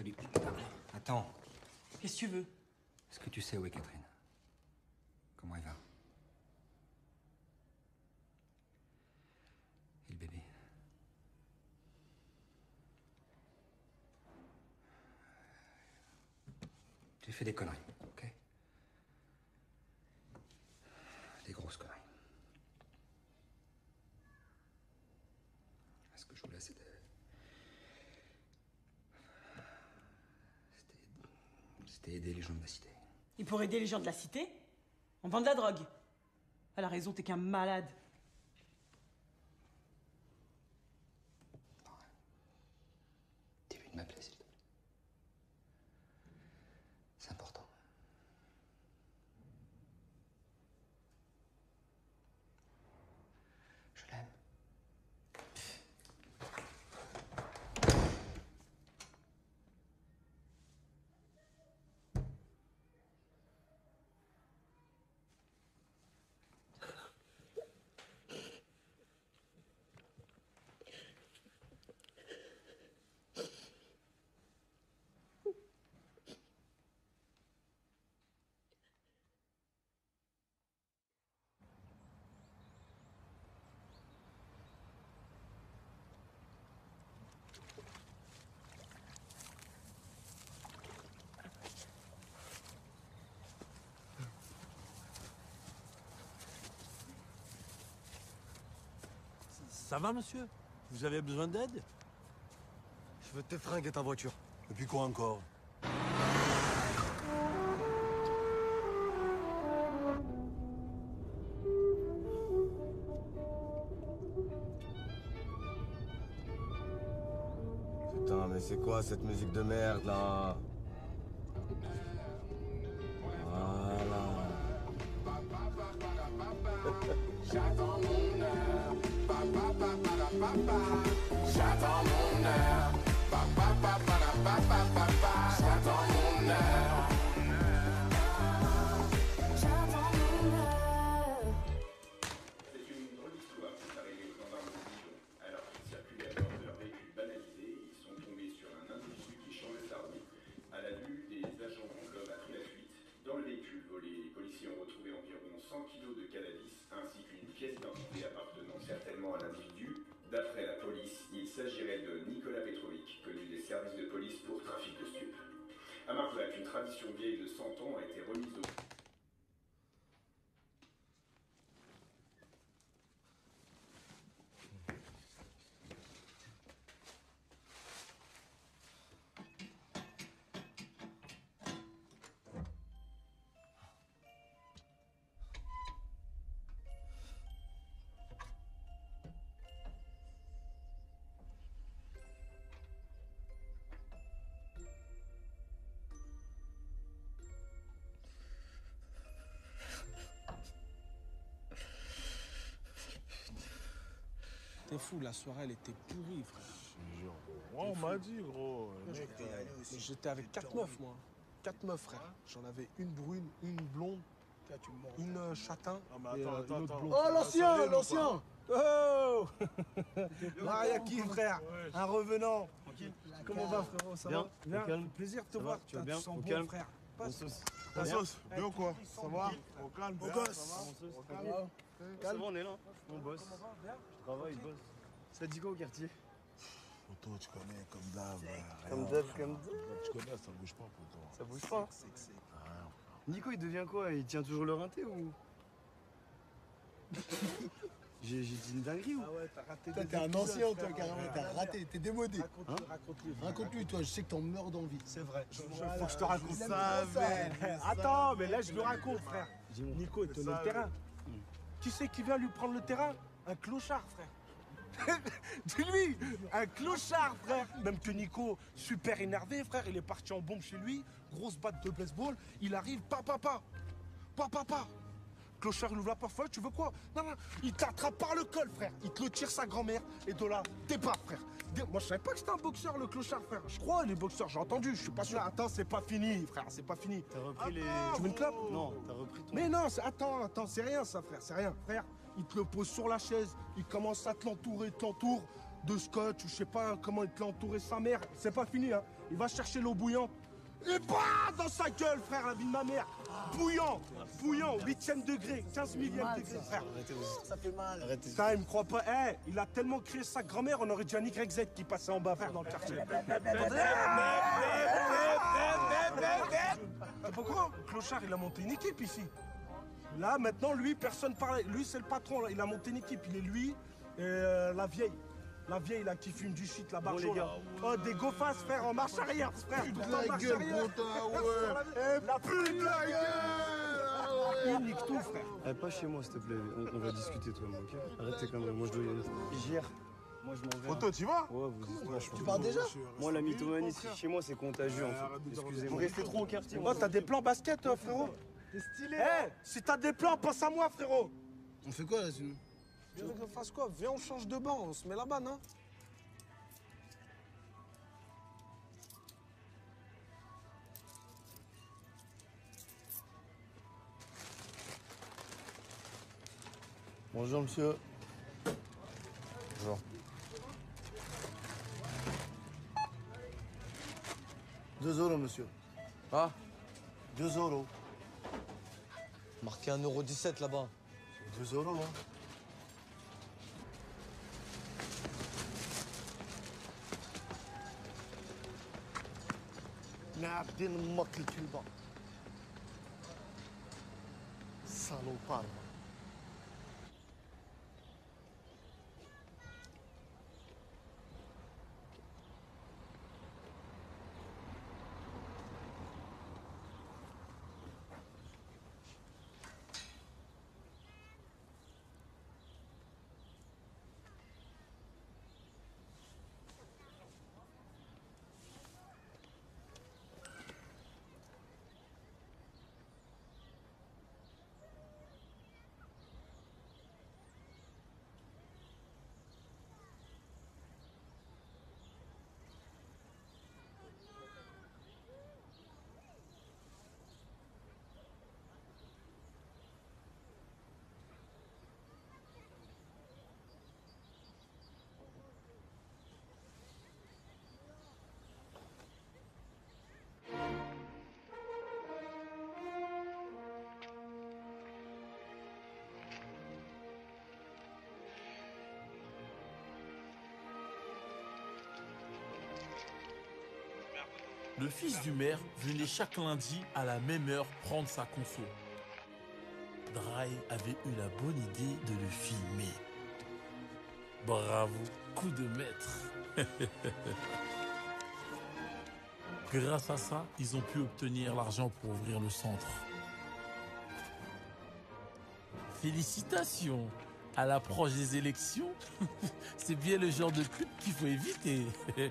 Salut. Attends. Qu'est-ce que tu veux? Est-ce que tu sais où est Catherine? Comment elle va? Et le bébé? J'ai fait des conneries, ok Des grosses conneries. Ce que je voulais, c'était. C'était. C'était aider les gens de la cité. Et pour aider les gens de la cité, on vend de la drogue. Elle a raison, t'es qu'un malade. Ça va, monsieur? Vous avez besoin d'aide? Je veux te fringuer ta voiture. Et puis quoi encore? Putain, mais c'est quoi cette musique de merde, là? T'es fou, la soirée elle était pourrie, frère. Ouais, on m'a dit, gros. J'étais- euh, J'étais avec quatre meufs, moi. Quatre meufs, frère. J'en avais une brune, une blonde, une euh, châtain mais et attends, euh, attends, une autre attends. blonde. Oh, l'ancien, l'ancien Oh Maria qui, frère Un revenant Comment va, frérot Ça Bien, va? au Bien, calme. plaisir de te Ça voir. va, tu vas bien, sens au bon, calme. frère. Passe. Bon sauce, bien ou quoi Ça va. Au calme, gosse. Au calme. calme. Ça va, on est là On bosse. Je travaille, je bosse. Ça dit quoi au quartier Poto, tu connais, comme d'hab. Comme rien, d'hab, comme d'hab. Tu connais, ça bouge pas, poto. Ça bouge pas Nico, il devient quoi? Il tient toujours le rinté ou? J'ai dit une dinguerie ou Ah ouais, t'as raté Toi, t'es un ancien, toi, carrément. T'as raté, t'es démodé. Raconte-lui, Hein raconte-lui. Raconte-lui, toi, je sais que t'en meurs d'envie. C'est vrai. Je, faut que je te raconte ça. Attends, mais là je le raconte, frère. Nico, il tenait le terrain. Qui c'est qui vient lui prendre le terrain? Un clochard, frère. Dis-lui, un clochard, frère. Même que Nico, super énervé, frère, il est parti en bombe chez lui, grosse batte de baseball. Il arrive, pa, pa, pa, pa, pa, pa. Clochard, il ouvre la porte, tu veux quoi? Non, non, il t'attrape par le col, frère. Il te le tire sa grand-mère, et de là, t'es pas, frère. Dé- Moi, je savais pas que c'était un boxeur, le clochard, frère. Je crois, les boxeurs, j'ai entendu, je suis pas sûr. Attends, c'est pas fini, frère, c'est pas fini. T'as repris les. Tu veux une clope? Non, t'as repris ton. Mais non, attends, attends, c'est rien ça, frère, c'est rien. Frère, il te le pose sur la chaise, il commence à te l'entourer, il te l'entoure de scotch, ou je sais pas comment il te l'a entouré sa mère. C'est pas fini, hein. Il va chercher l'eau bouillante. Et bah dans sa gueule, frère, la vie de ma mère. Bouillant, bouillant, 8ème degré, 15 millième degré, frère. Arrêtez Ça fait mal. Arrêtez. Ça, il me croit pas. Eh, il a tellement crié sa grand-mère, on aurait dit un YZ qui passait en bas, frère, dans le quartier. C'est pourquoi Clochard, il a monté une équipe ici? Là, maintenant, lui, personne parlait. Lui, c'est le patron. là. Il a monté une équipe. Il est lui et euh, la vieille. La vieille, là, qui fume du shit, la barjo, les gars. là. Oh, des go face, frère, en marche arrière, frère. La gueule, ouais. La pute de la gueule Il nique tout, frère. Eh, pas chez moi, s'il te plaît. On, on va discuter, toi, ok Arrêtez quand même. Moi, je dois y aller. Gire. Moi, je m'en vais. Poto, tu vas Ouais, vous Tu pars déjà Moi, la mythomanie, c'est- chez moi, c'est contagieux, en fait. Excusez-moi. Vous restez trop au quartier. Oh, t'as des plans basket, toi, frérot T'es stylé. Eh, si t'as des plans, pense à moi, frérot. On fait quoi là sinon Tu veux qu'on fasse quoi? Viens, on change de banc, on se met là-bas, non Bonjour, monsieur. Bonjour. Deux euros, monsieur. Ah Deux euros. Marqué 1,17€ là-bas. Deux euros, hein. Nabdin makil tulba. Salopard. Le fils du maire venait chaque lundi à la même heure prendre sa conso. Dry avait eu la bonne idée de le filmer. Bravo, coup de maître. Grâce à ça, ils ont pu obtenir l'argent pour ouvrir le centre. Félicitations à l'approche des élections. C'est bien le genre de truc qu'il faut éviter.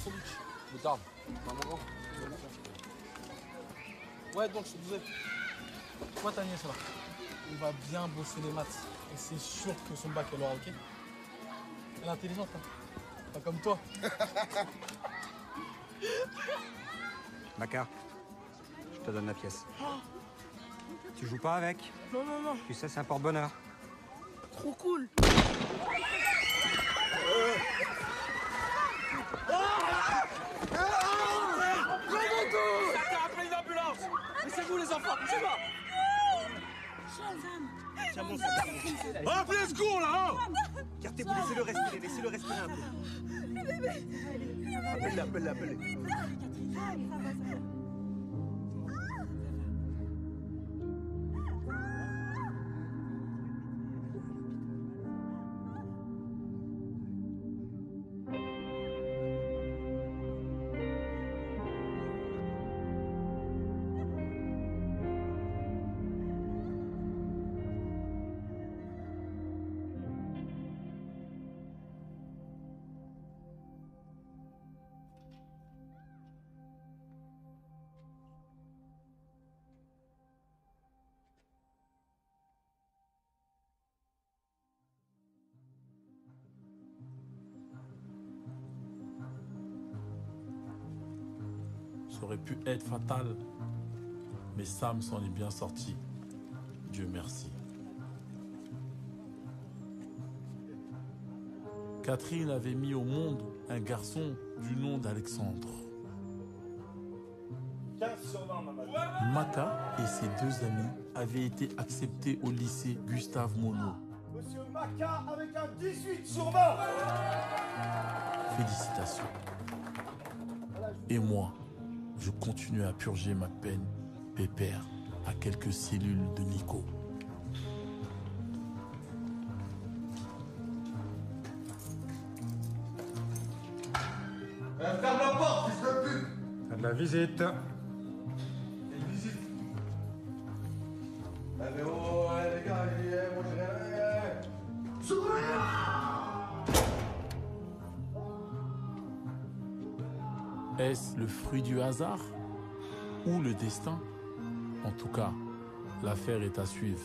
Ouais, donc je disais, quoi t'as là On va bien bosser les maths. Et c'est sûr que son bac, elle aura, ok? Elle est intelligente, hein Pas comme toi. Macar, je te donne la pièce. Ah tu joues pas avec? Non, non, non. Tu sais, c'est un porte-bonheur. Trop cool les enfants, tu vas Tiens bon, ça va. Hop, let's go là hein Gardez-vous, laissez-le respirer, laissez-le respirer un peu. Le bébé Appelle-le, appelle-le, appelle. Ça aurait pu être fatal. Mais Sam s'en est bien sorti. Dieu merci. Catherine avait mis au monde un garçon du nom d'Alexandre. 15 sur 20, maman. Maka et ses deux amis avaient été acceptés au lycée Gustave Monod. Monsieur Maca avec un 18 sur 20. Félicitations. Et moi, je continue à purger ma peine pépère à quelques cellules de Nico. Eh, ferme la porte, fils de pute T'as de la visite. Fruit du hasard ou le destin En tout cas, l'affaire est à suivre.